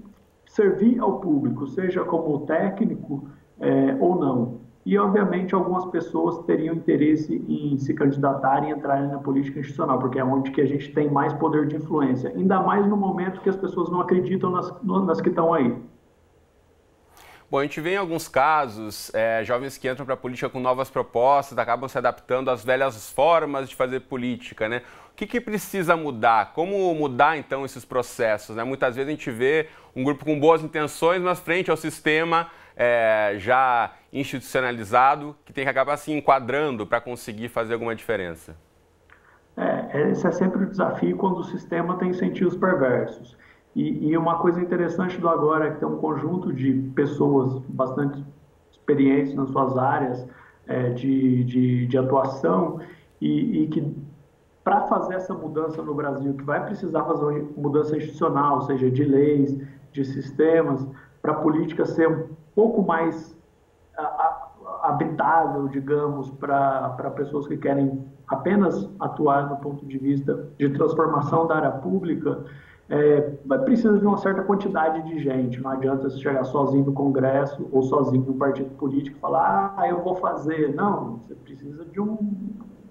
servir ao público, seja como técnico é, ou não. E, obviamente, algumas pessoas teriam interesse em se candidatar e entrar na política institucional, porque é onde que a gente tem mais poder de influência, ainda mais no momento que as pessoas não acreditam nas, nas que estão aí. Bom, a gente vê em alguns casos é, jovens que entram para a política com novas propostas, acabam se adaptando às velhas formas de fazer política, né? O que, que precisa mudar? Como mudar, então, esses processos? Né? Muitas vezes a gente vê um grupo com boas intenções, mas frente ao sistema é, já institucionalizado que tem que acabar se enquadrando para conseguir fazer alguma diferença? É, esse é sempre o desafio quando o sistema tem incentivos perversos. E, e, uma coisa interessante do agora é que tem um conjunto de pessoas bastante experientes nas suas áreas é, de, de, de, atuação e, e que para fazer essa mudança no Brasil, que vai precisar fazer uma mudança institucional, ou seja, de leis, de sistemas, para a política ser pouco mais habitável, digamos, para pessoas que querem apenas atuar no ponto de vista de transformação da área pública, é, precisa de uma certa quantidade de gente. Não adianta você chegar sozinho no Congresso ou sozinho no partido político e falar, ah, eu vou fazer. Não, você precisa de um,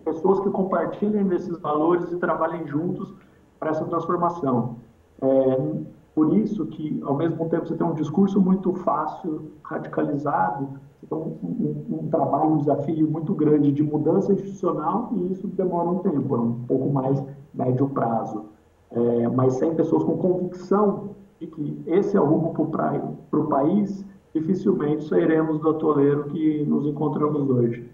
pessoas que compartilhem desses valores e trabalhem juntos para essa transformação. É, por isso que, ao mesmo tempo, você tem um discurso muito fácil, radicalizado, você tem um, um, um, trabalho, um desafio muito grande de mudança institucional e isso demora um tempo, é um pouco mais médio prazo. É, mas sem pessoas com convicção de que esse é o rumo para o país, dificilmente sairemos do atoleiro que nos encontramos hoje.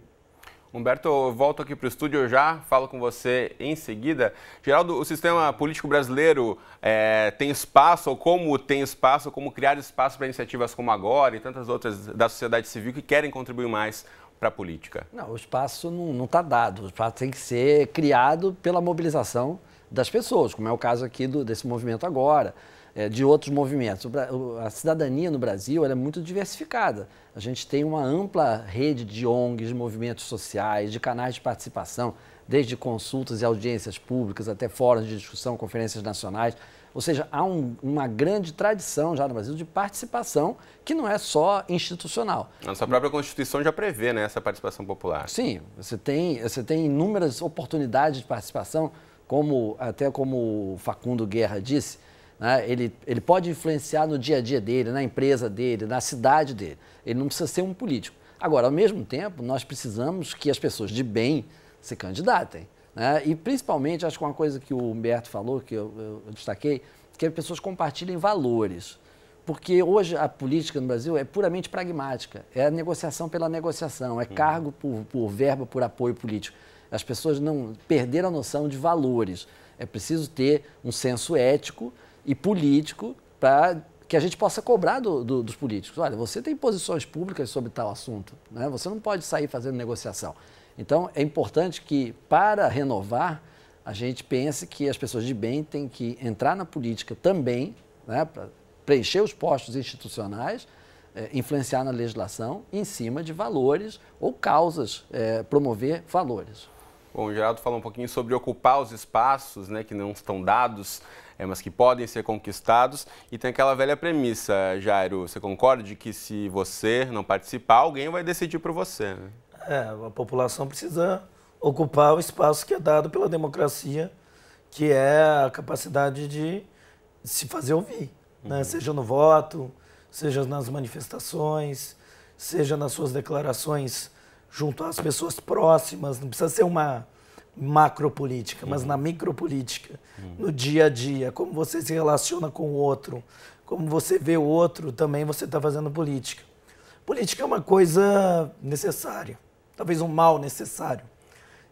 Humberto, eu volto aqui para o estúdio, já falo com você em seguida. Geraldo, o sistema político brasileiro é, tem espaço, ou como tem espaço, como criar espaço para iniciativas como agora e tantas outras da sociedade civil que querem contribuir mais para a política? Não, o espaço não está dado. O espaço tem que ser criado pela mobilização das pessoas, como é o caso aqui do, desse movimento agora é, de outros movimentos. A cidadania no Brasil é muito diversificada. A gente tem uma ampla rede de ONGs, de movimentos sociais, de canais de participação, desde consultas e audiências públicas até fóruns de discussão, conferências nacionais. Ou seja, há um, uma grande tradição já no Brasil de participação que não é só institucional. A nossa própria Constituição já prevê né, essa participação popular. Sim, você tem, você tem inúmeras oportunidades de participação, como até como o Facundo Guerra disse, né, ele, ele pode influenciar no dia a dia dele, na empresa dele, na cidade dele. Ele não precisa ser um político. Agora, ao mesmo tempo, nós precisamos que as pessoas de bem se candidatem. Né? E principalmente, acho que uma coisa que o Humberto falou, que eu, eu, eu destaquei, que as pessoas compartilhem valores. Porque hoje a política no Brasil é puramente pragmática. É negociação pela negociação, é cargo por, por verba, por apoio político. As pessoas não perderam a noção de valores. É preciso ter um senso ético e político para que a gente possa cobrar do, do, dos políticos. Olha, você tem posições públicas sobre tal assunto, né? você não pode sair fazendo negociação. Então, é importante que, para renovar, a gente pense que as pessoas de bem têm que entrar na política também, né, para preencher os postos institucionais, é, influenciar na legislação em cima de valores ou causas, é, promover valores. Bom, o Geraldo falou um pouquinho sobre ocupar os espaços né, que não estão dados, é, mas que podem ser conquistados. E tem aquela velha premissa, Jairo, você concorda de que se você não participar, alguém vai decidir por você? Né? É, a população precisa ocupar o espaço que é dado pela democracia, que é a capacidade de se fazer ouvir, né? uhum. né? seja no voto, seja nas manifestações, seja nas suas declarações junto às pessoas próximas. Não precisa ser uma macropolítica, uhum. mas na micropolítica, uhum. no dia a dia, como você se relaciona com o outro, como você vê o outro, também você está fazendo política. Política é uma coisa necessária talvez um mal necessário.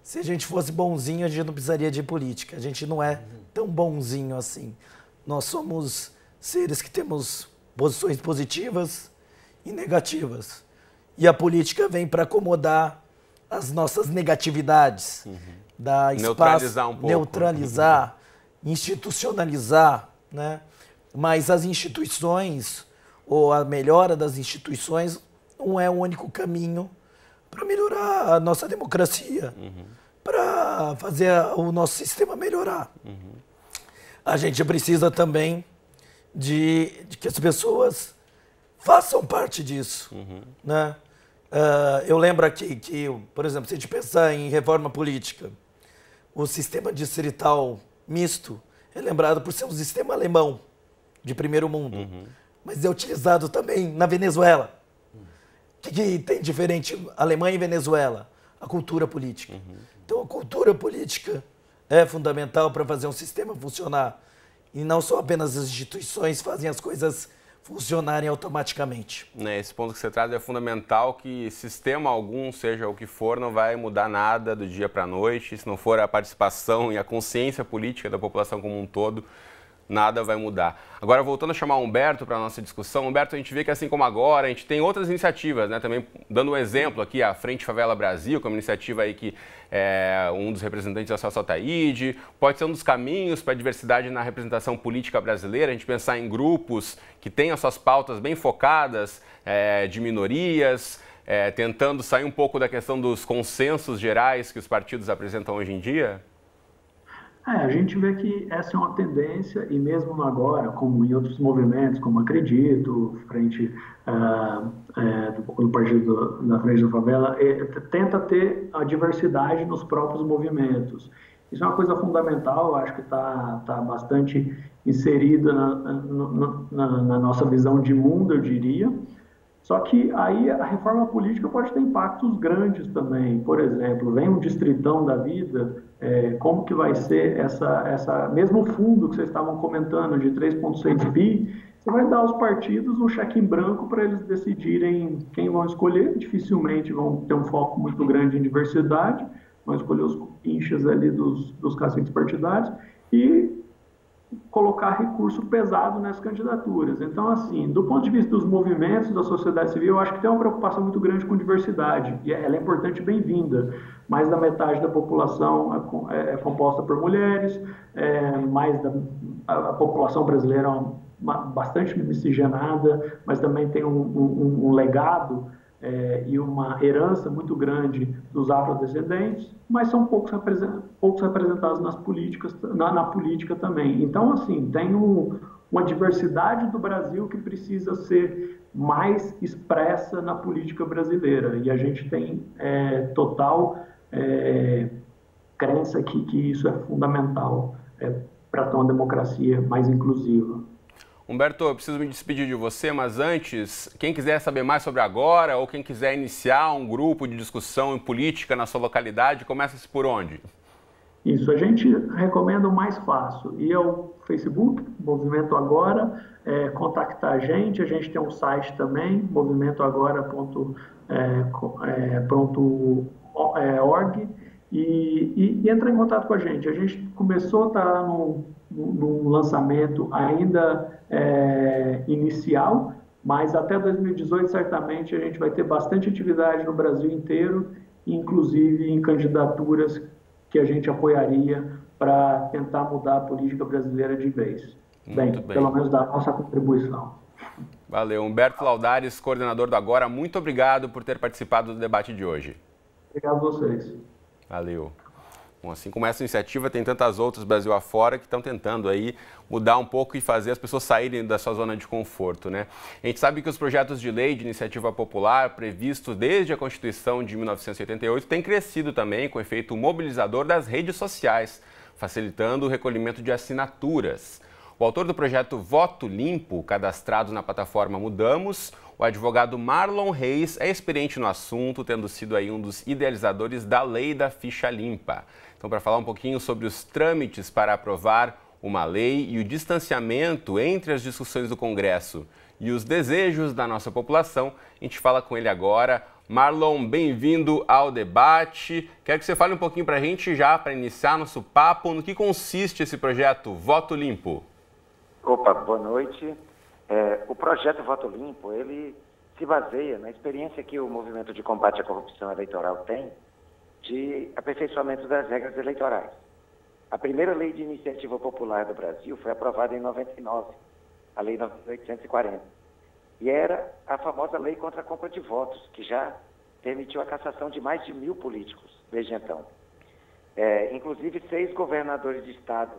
Se a gente fosse bonzinho, a gente não precisaria de política. A gente não é tão bonzinho assim. Nós somos seres que temos posições positivas e negativas. E a política vem para acomodar as nossas negatividades, uhum. Dar espaço, neutralizar, um pouco. neutralizar institucionalizar, né? Mas as instituições ou a melhora das instituições não é o único caminho para melhorar a nossa democracia, uhum. para fazer o nosso sistema melhorar. Uhum. A gente precisa também de, de, que as pessoas façam parte disso. Uhum. Né? Uh, eu lembro aqui que, por exemplo, se a gente pensar em reforma política, o sistema distrital misto é lembrado por ser um sistema alemão de primeiro mundo, uhum. mas é utilizado também na Venezuela. O que, que, tem diferente Alemanha e Venezuela? A cultura política. Uhum. Então, a cultura política é fundamental para fazer um sistema funcionar. E não só apenas as instituições fazem as coisas funcionarem automaticamente. Né, esse ponto que você traz é fundamental que sistema algum, seja o que for, não vai mudar nada do dia para a noite, se não for a participação e a consciência política da população como um todo, nada vai mudar. Agora, voltando a chamar o Humberto para a nossa discussão, Humberto, a gente vê que assim como agora, a gente tem outras iniciativas, né? Também dando um exemplo aqui, a Frente Favela Brasil, que é uma iniciativa aí que é um dos representantes da Celso Taíde, pode ser um dos caminhos para a diversidade na representação política brasileira, a gente pensar em grupos que tenham suas pautas bem focadas, é, de minorias, é, tentando sair um pouco da questão dos consensos gerais que os partidos apresentam hoje em dia? É, a gente vê que essa é uma tendência, e mesmo agora, como em outros movimentos, como Acredito, frente uh, é, do, do, Partido da Frente da Favela, é, tenta ter a diversidade nos próprios movimentos. Isso é uma coisa fundamental, acho que está tá bastante inserida na, na, na, na nossa visão de mundo, eu diria. Só que aí a reforma política pode ter impactos grandes também. Por exemplo, vem um distritão da vida, é, como que vai ser essa, essa mesmo fundo que vocês estavam comentando de 3,6 bi, você vai dar aos partidos um cheque em branco para eles decidirem quem vão escolher. Dificilmente vão ter um foco muito grande em diversidade, vão escolher os inchas ali dos, dos caciques partidários e colocar recurso pesado nessas candidaturas. Então, assim, do ponto de vista dos movimentos da sociedade civil, eu acho que tem uma preocupação muito grande com diversidade, e ela é importante e bem-vinda. Mais da metade da população é, é, é composta por mulheres, é, mais da a, a população brasileira é uma, bastante miscigenada, mas também tem um, um, um legado é, e uma herança muito grande dos afrodescendentes, mas são poucos, poucos representados nas políticas, na, na, política também. Então, assim, tem um, uma diversidade do Brasil que precisa ser mais expressa na política brasileira. E a gente tem é, total é, crença que, que isso é fundamental é, para ter uma democracia mais inclusiva. Humberto, eu preciso me despedir de você, mas antes, quem quiser saber mais sobre agora ou quem quiser iniciar um grupo de discussão em política na sua localidade, começa-se por onde? Isso, a gente recomenda o mais fácil. E é o Facebook, Movimento Agora, é, contactar a gente. A gente tem um site também, movimentoagora.org. É, é, e, e, e entrar em contato com a gente. A gente começou a estar no, no, no lançamento ainda é, inicial, mas até 2018 certamente a gente vai ter bastante atividade no Brasil inteiro, inclusive em candidaturas que a gente apoiaria para tentar mudar a política brasileira de vez. Bem, bem, pelo menos da nossa contribuição. Valeu. Humberto Laudares, coordenador do Agora, muito obrigado por ter participado do debate de hoje. Obrigado a vocês. Valeu. Bom, assim como essa iniciativa, tem tantas outras Brasil afora que estão tentando aí mudar um pouco e fazer as pessoas saírem da sua zona de conforto, né? A gente sabe que os projetos de lei de iniciativa popular previstos desde a Constituição de 1988 têm crescido também com efeito mobilizador das redes sociais, facilitando o recolhimento de assinaturas. O autor do projeto Voto Limpo, cadastrado na plataforma Mudamos, o advogado Marlon Reis, é experiente no assunto, tendo sido aí um dos idealizadores da lei da ficha limpa. Então, para falar um pouquinho sobre os trâmites para aprovar uma lei e o distanciamento entre as discussões do Congresso e os desejos da nossa população, a gente fala com ele agora. Marlon, bem-vindo ao debate. Quero que você fale um pouquinho para a gente já, para iniciar nosso papo, no que consiste esse projeto Voto Limpo. Opa, boa noite. É, o projeto Voto Limpo, ele se baseia na experiência que o movimento de combate à corrupção eleitoral tem de aperfeiçoamento das regras eleitorais. A primeira lei de iniciativa popular do Brasil foi aprovada em 99, a Lei 840. E era a famosa lei contra a compra de votos, que já permitiu a cassação de mais de mil políticos desde então. É, inclusive seis governadores de estado,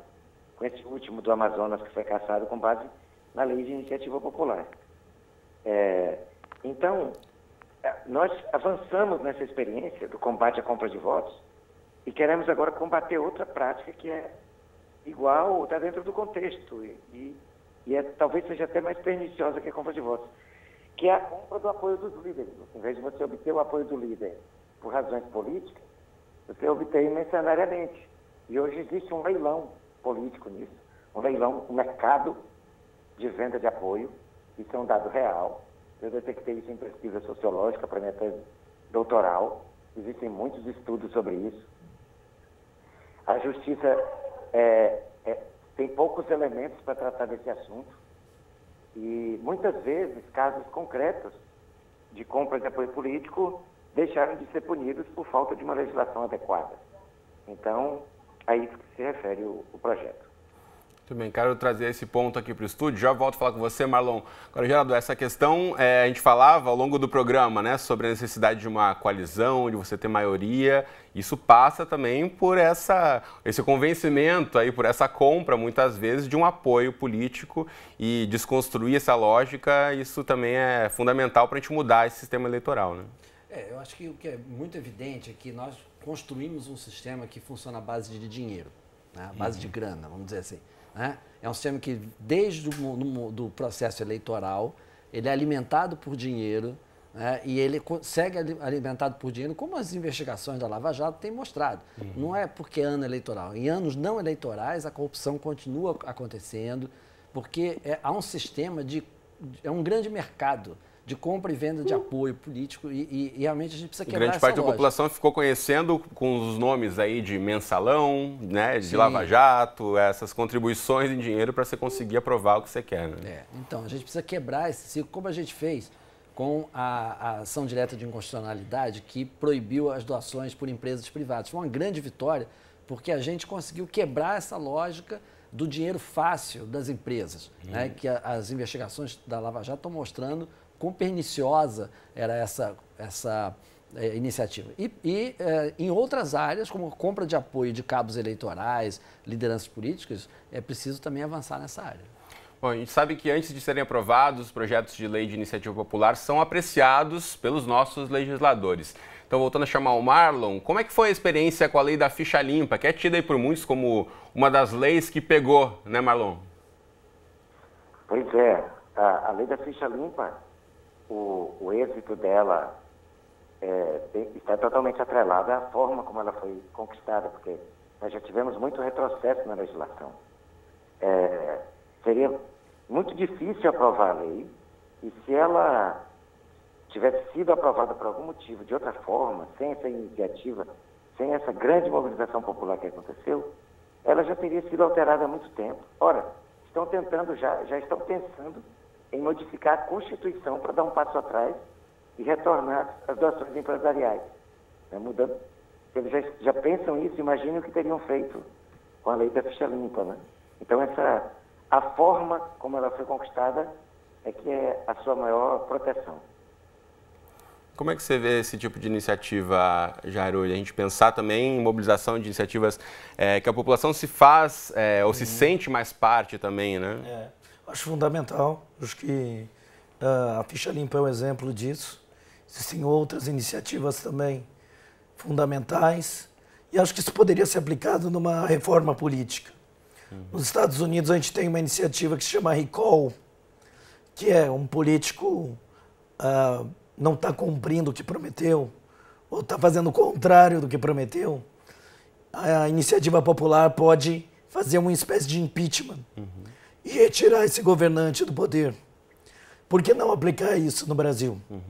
com esse último do Amazonas, que foi cassado com base na lei de iniciativa popular. É, então, é, nós avançamos nessa experiência do combate à compra de votos e queremos agora combater outra prática que é igual, está dentro do contexto e, e é, talvez seja até mais perniciosa que a compra de votos, que é a compra do apoio dos líderes. Em vez de você obter o apoio do líder por razões políticas, você obtém mercenariamente. E hoje existe um leilão político nisso, um leilão, um mercado de venda de apoio, isso é um dado real, eu detectei isso em pesquisa sociológica para minha tese doutoral. Existem muitos estudos sobre isso. A justiça é, é, tem poucos elementos para tratar desse assunto. E muitas vezes casos concretos de compra de apoio político deixaram de ser punidos por falta de uma legislação adequada. Então, a isso que se refere o, o projeto. Muito bem, quero trazer esse ponto aqui para o estúdio. Já volto a falar com você, Marlon. Agora, Geraldo, essa questão, é, a gente falava ao longo do programa, né, sobre a necessidade de uma coalizão, de você ter maioria. Isso passa também por essa, esse convencimento aí, por essa compra, muitas vezes, de um apoio político e desconstruir essa lógica. Isso também é fundamental para a gente mudar esse sistema eleitoral, né? É, eu acho que o que é muito evidente é que nós construímos um sistema que funciona à base de dinheiro, né? à base uhum. de grana, vamos dizer assim. Né? É um sistema que, desde o do processo eleitoral, ele é alimentado por dinheiro né? e ele segue alimentado por dinheiro, como as investigações da Lava Jato têm mostrado. Uhum. Não é porque é ano eleitoral. Em anos não eleitorais, a corrupção continua acontecendo, porque é, há um sistema de. é um grande mercado de compra e venda de apoio político e, e, e realmente a gente precisa quebrar Grande parte da população ficou conhecendo com os nomes aí de mensalão, né, de Sim. Lava Jato, essas contribuições em dinheiro para você conseguir aprovar o que você quer. Né? É, então, a gente precisa quebrar esse ciclo, como a gente fez com a, a ação direta de inconstitucionalidade que proibiu as doações por empresas privadas. Foi uma grande vitória porque a gente conseguiu quebrar essa lógica do dinheiro fácil das empresas, né, uhum. né, que a, as investigações da Lava Jato estão mostrando quão perniciosa era essa, essa é, iniciativa. E, e é, em outras áreas, como compra de apoio de cabos eleitorais, lideranças políticas, é preciso também avançar nessa área. Bom, a gente sabe que antes de serem aprovados, os projetos de lei de iniciativa popular são apreciados pelos nossos legisladores. Então, voltando a chamar o Marlon, como é que foi a experiência com a lei da ficha limpa, que é tida aí por muitos como uma das leis que pegou, né, Marlon? Pois é, a, a lei da ficha limpa, o, o êxito dela é, está totalmente atrelado à forma como ela foi conquistada, porque nós já tivemos muito retrocesso na legislação. É, seria muito difícil aprovar a lei e se ela tivesse sido aprovada por algum motivo, de outra forma, sem essa iniciativa, sem essa grande mobilização popular que aconteceu, ela já teria sido alterada há muito tempo. Ora, estão tentando já, já estão pensando em modificar a Constituição para dar um passo atrás e retornar as doações empresariais. Né, mudando, eles já, já pensam isso, imaginem o que teriam feito com a lei da ficha limpa. Né? Então, essa, a forma como ela foi conquistada é que é a sua maior proteção. Como é que você vê esse tipo de iniciativa, Jairo? A gente pensar também em mobilização de iniciativas é, que a população se faz é, ou uhum. se sente mais parte também, né? É, acho fundamental. Acho que uh, a ficha limpa é um exemplo disso. Existem outras iniciativas também fundamentais. E acho que isso poderia ser aplicado numa reforma política. Uhum. Nos Estados Unidos, a gente tem uma iniciativa que se chama Recall, que é um político uh, não está cumprindo o que prometeu, ou está fazendo o contrário do que prometeu. A iniciativa popular pode fazer uma espécie de impeachment uhum. E retirar esse governante do poder. Por que não aplicar isso no Brasil? Uhum.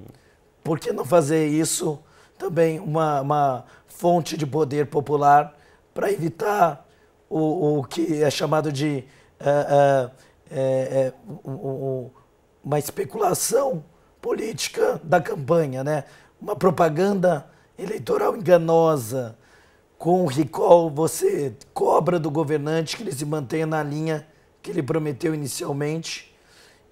Por que não fazer isso também uma, uma fonte de poder popular para evitar o, o que é chamado de uh, uh, uh, uma especulação política da campanha, né? Uma propaganda eleitoral enganosa. Com o recall, você cobra do governante que ele se mantenha na linha que ele prometeu inicialmente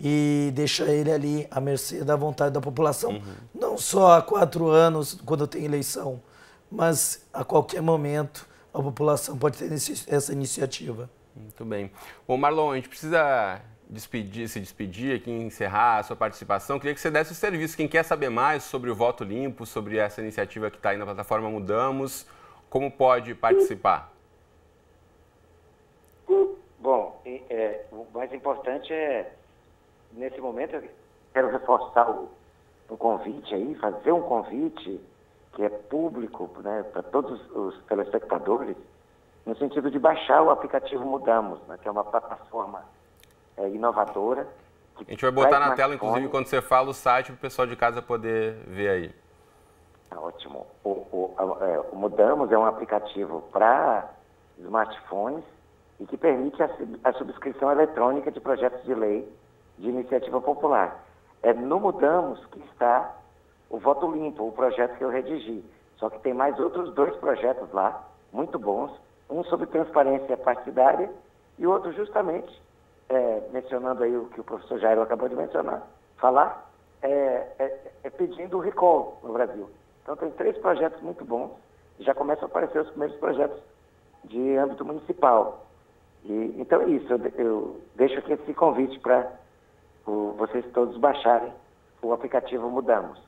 e deixa ele ali à mercê da vontade da população. Uhum. Não só há quatro anos, quando tem eleição, mas a qualquer momento a população pode ter essa iniciativa. Muito bem. Bom, Marlon, a gente precisa despedir, se despedir aqui, encerrar a sua participação. Queria que você desse o serviço. Quem quer saber mais sobre o voto limpo, sobre essa iniciativa que está aí na plataforma Mudamos, como pode participar? Bom, é, o mais importante é nesse momento, eu quero reforçar o, o convite aí, fazer um convite que é público né, para todos os telespectadores, no sentido de baixar o aplicativo Mudamos, né, que é uma plataforma é, inovadora. A gente vai botar na tela, inclusive, quando você fala o site, para o pessoal de casa poder ver aí. Tá ótimo. O, o, é, o Mudamos é um aplicativo para smartphones e que permite a, a subscrição eletrônica de projetos de lei de iniciativa popular. É no Mudamos que está o Voto Limpo, o projeto que eu redigi. Só que tem mais outros dois projetos lá, muito bons. Um sobre transparência partidária e outro justamente, é, mencionando aí o que o professor Jairo acabou de mencionar, falar, é, é, é pedindo o recall no Brasil. Então tem três projetos muito bons. Já começam a aparecer os primeiros projetos de âmbito municipal. E, então é isso, eu, eu deixo aqui esse convite para vocês todos baixarem o aplicativo Mudamos.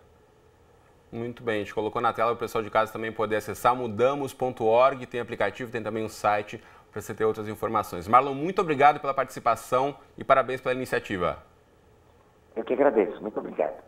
Muito bem, a gente colocou na tela o pessoal de casa também poder acessar mudamos.org, tem aplicativo, tem também um site para você ter outras informações. Marlon, muito obrigado pela participação e parabéns pela iniciativa. Eu que agradeço, muito obrigado.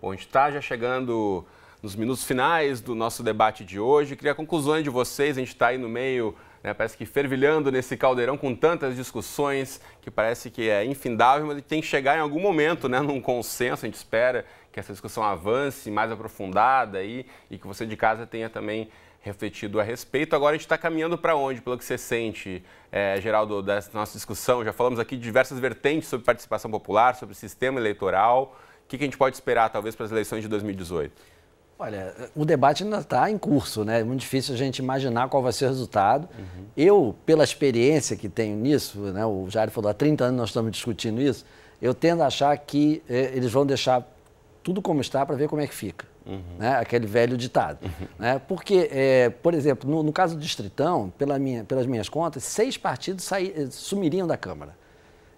Bom, a gente está já chegando nos minutos finais do nosso debate de hoje. Queria conclusões de vocês, a gente está aí no meio né? Parece que fervilhando nesse caldeirão com tantas discussões que parece que é infindável, mas tem que chegar em algum momento né, num consenso. A gente espera que essa discussão avance mais aprofundada aí, e que você de casa tenha também refletido a respeito. Agora a gente está caminhando para onde, pelo que você sente, é, Geraldo, dessa nossa discussão? Já falamos aqui de diversas vertentes sobre participação popular, sobre sistema eleitoral. O que, que a gente pode esperar, talvez, para as eleições de 2018? Olha, o debate ainda está em curso, né? É muito difícil a gente imaginar qual vai ser o resultado. Uhum. Eu, pela experiência que tenho nisso, né? o Jair falou, há 30 anos nós estamos discutindo isso, eu tendo a achar que eh, eles vão deixar tudo como está para ver como é que fica. Uhum. Né? Aquele velho ditado. Uhum. Né? Porque, é, por exemplo, no, no, caso do Distritão, pela minha, pelas minhas contas, seis partidos sair, sumiriam da Câmara.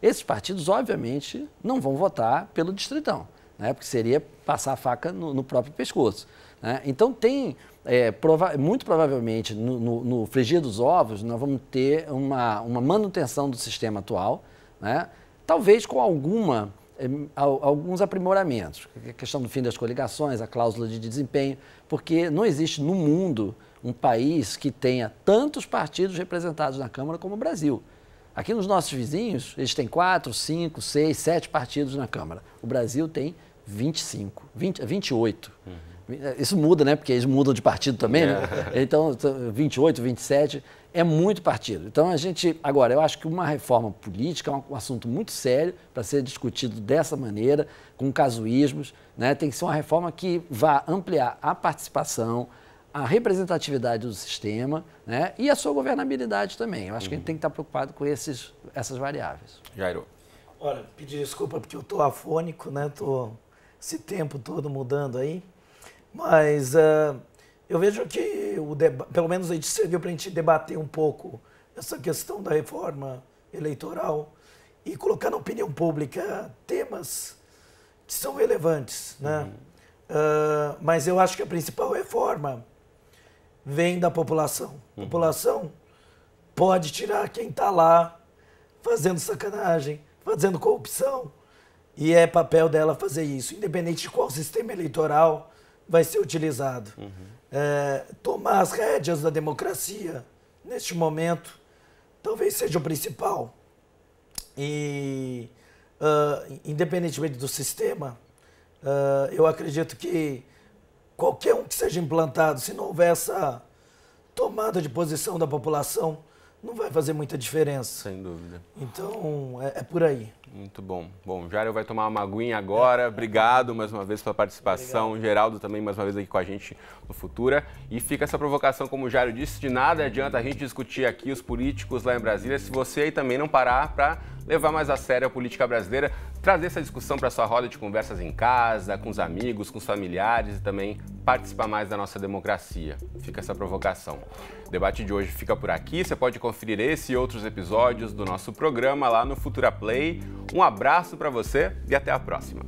Esses partidos, obviamente, não vão votar pelo Distritão, né? porque seria passar a faca no, no próprio pescoço. Né? Então, tem, é, prova muito provavelmente, no, no, no frigir dos ovos, nós vamos ter uma, uma manutenção do sistema atual, né? talvez com alguma é, alguns aprimoramentos. A questão do fim das coligações, a cláusula de desempenho, porque não existe no mundo um país que tenha tantos partidos representados na Câmara como o Brasil. Aqui nos nossos vizinhos, eles têm quatro, cinco, seis, sete partidos na Câmara. O Brasil tem 25, 20, 28. Uhum. Isso muda, né? Porque eles mudam de partido também, né? É. Então, 28, 27 é muito partido. Então a gente, agora, eu acho que uma reforma política é um, assunto muito sério para ser discutido dessa maneira, com casuísmos, né? Tem que ser uma reforma que vá ampliar a participação, a representatividade do sistema, né? E a sua governabilidade também. Eu acho uhum. que a gente uhum. tem que estar preocupado com esses, essas variáveis. Jairo. Olha, pedir desculpa porque eu estou afônico, né? Tô esse tempo todo mudando aí, mas uh, eu vejo que, o pelo menos, a gente serviu para a gente debater um pouco essa questão da reforma eleitoral e colocar na opinião pública temas que são relevantes. Né? Uhum. Uh, mas eu acho que a principal reforma vem da população. A uhum. população pode tirar quem está lá fazendo sacanagem, fazendo corrupção, e é papel dela fazer isso, independente de qual sistema eleitoral vai ser utilizado. Uhum é, tomar as rédeas da democracia neste momento talvez seja o principal. E, uh, independentemente do sistema, uh, eu acredito que qualquer um que seja implantado, se não houver essa tomada de posição da população, não vai fazer muita diferença. Sem dúvida. Então, é, é por aí. Muito bom. Bom, Jário vai tomar uma aguinha agora. Obrigado mais uma vez pela participação. Obrigado. Geraldo também mais uma vez aqui com a gente no Futura. E fica essa provocação, como o Jário disse, de nada adianta a gente discutir aqui os políticos lá em Brasília se você aí também não parar para levar mais a sério a política brasileira, trazer essa discussão para sua roda de conversas em casa, com os amigos, com os familiares e também participar mais da nossa democracia. Fica essa provocação. O debate de hoje fica por aqui. Você pode conferir esse e outros episódios do nosso programa lá no Futura Play. Um abraço para você e até a próxima.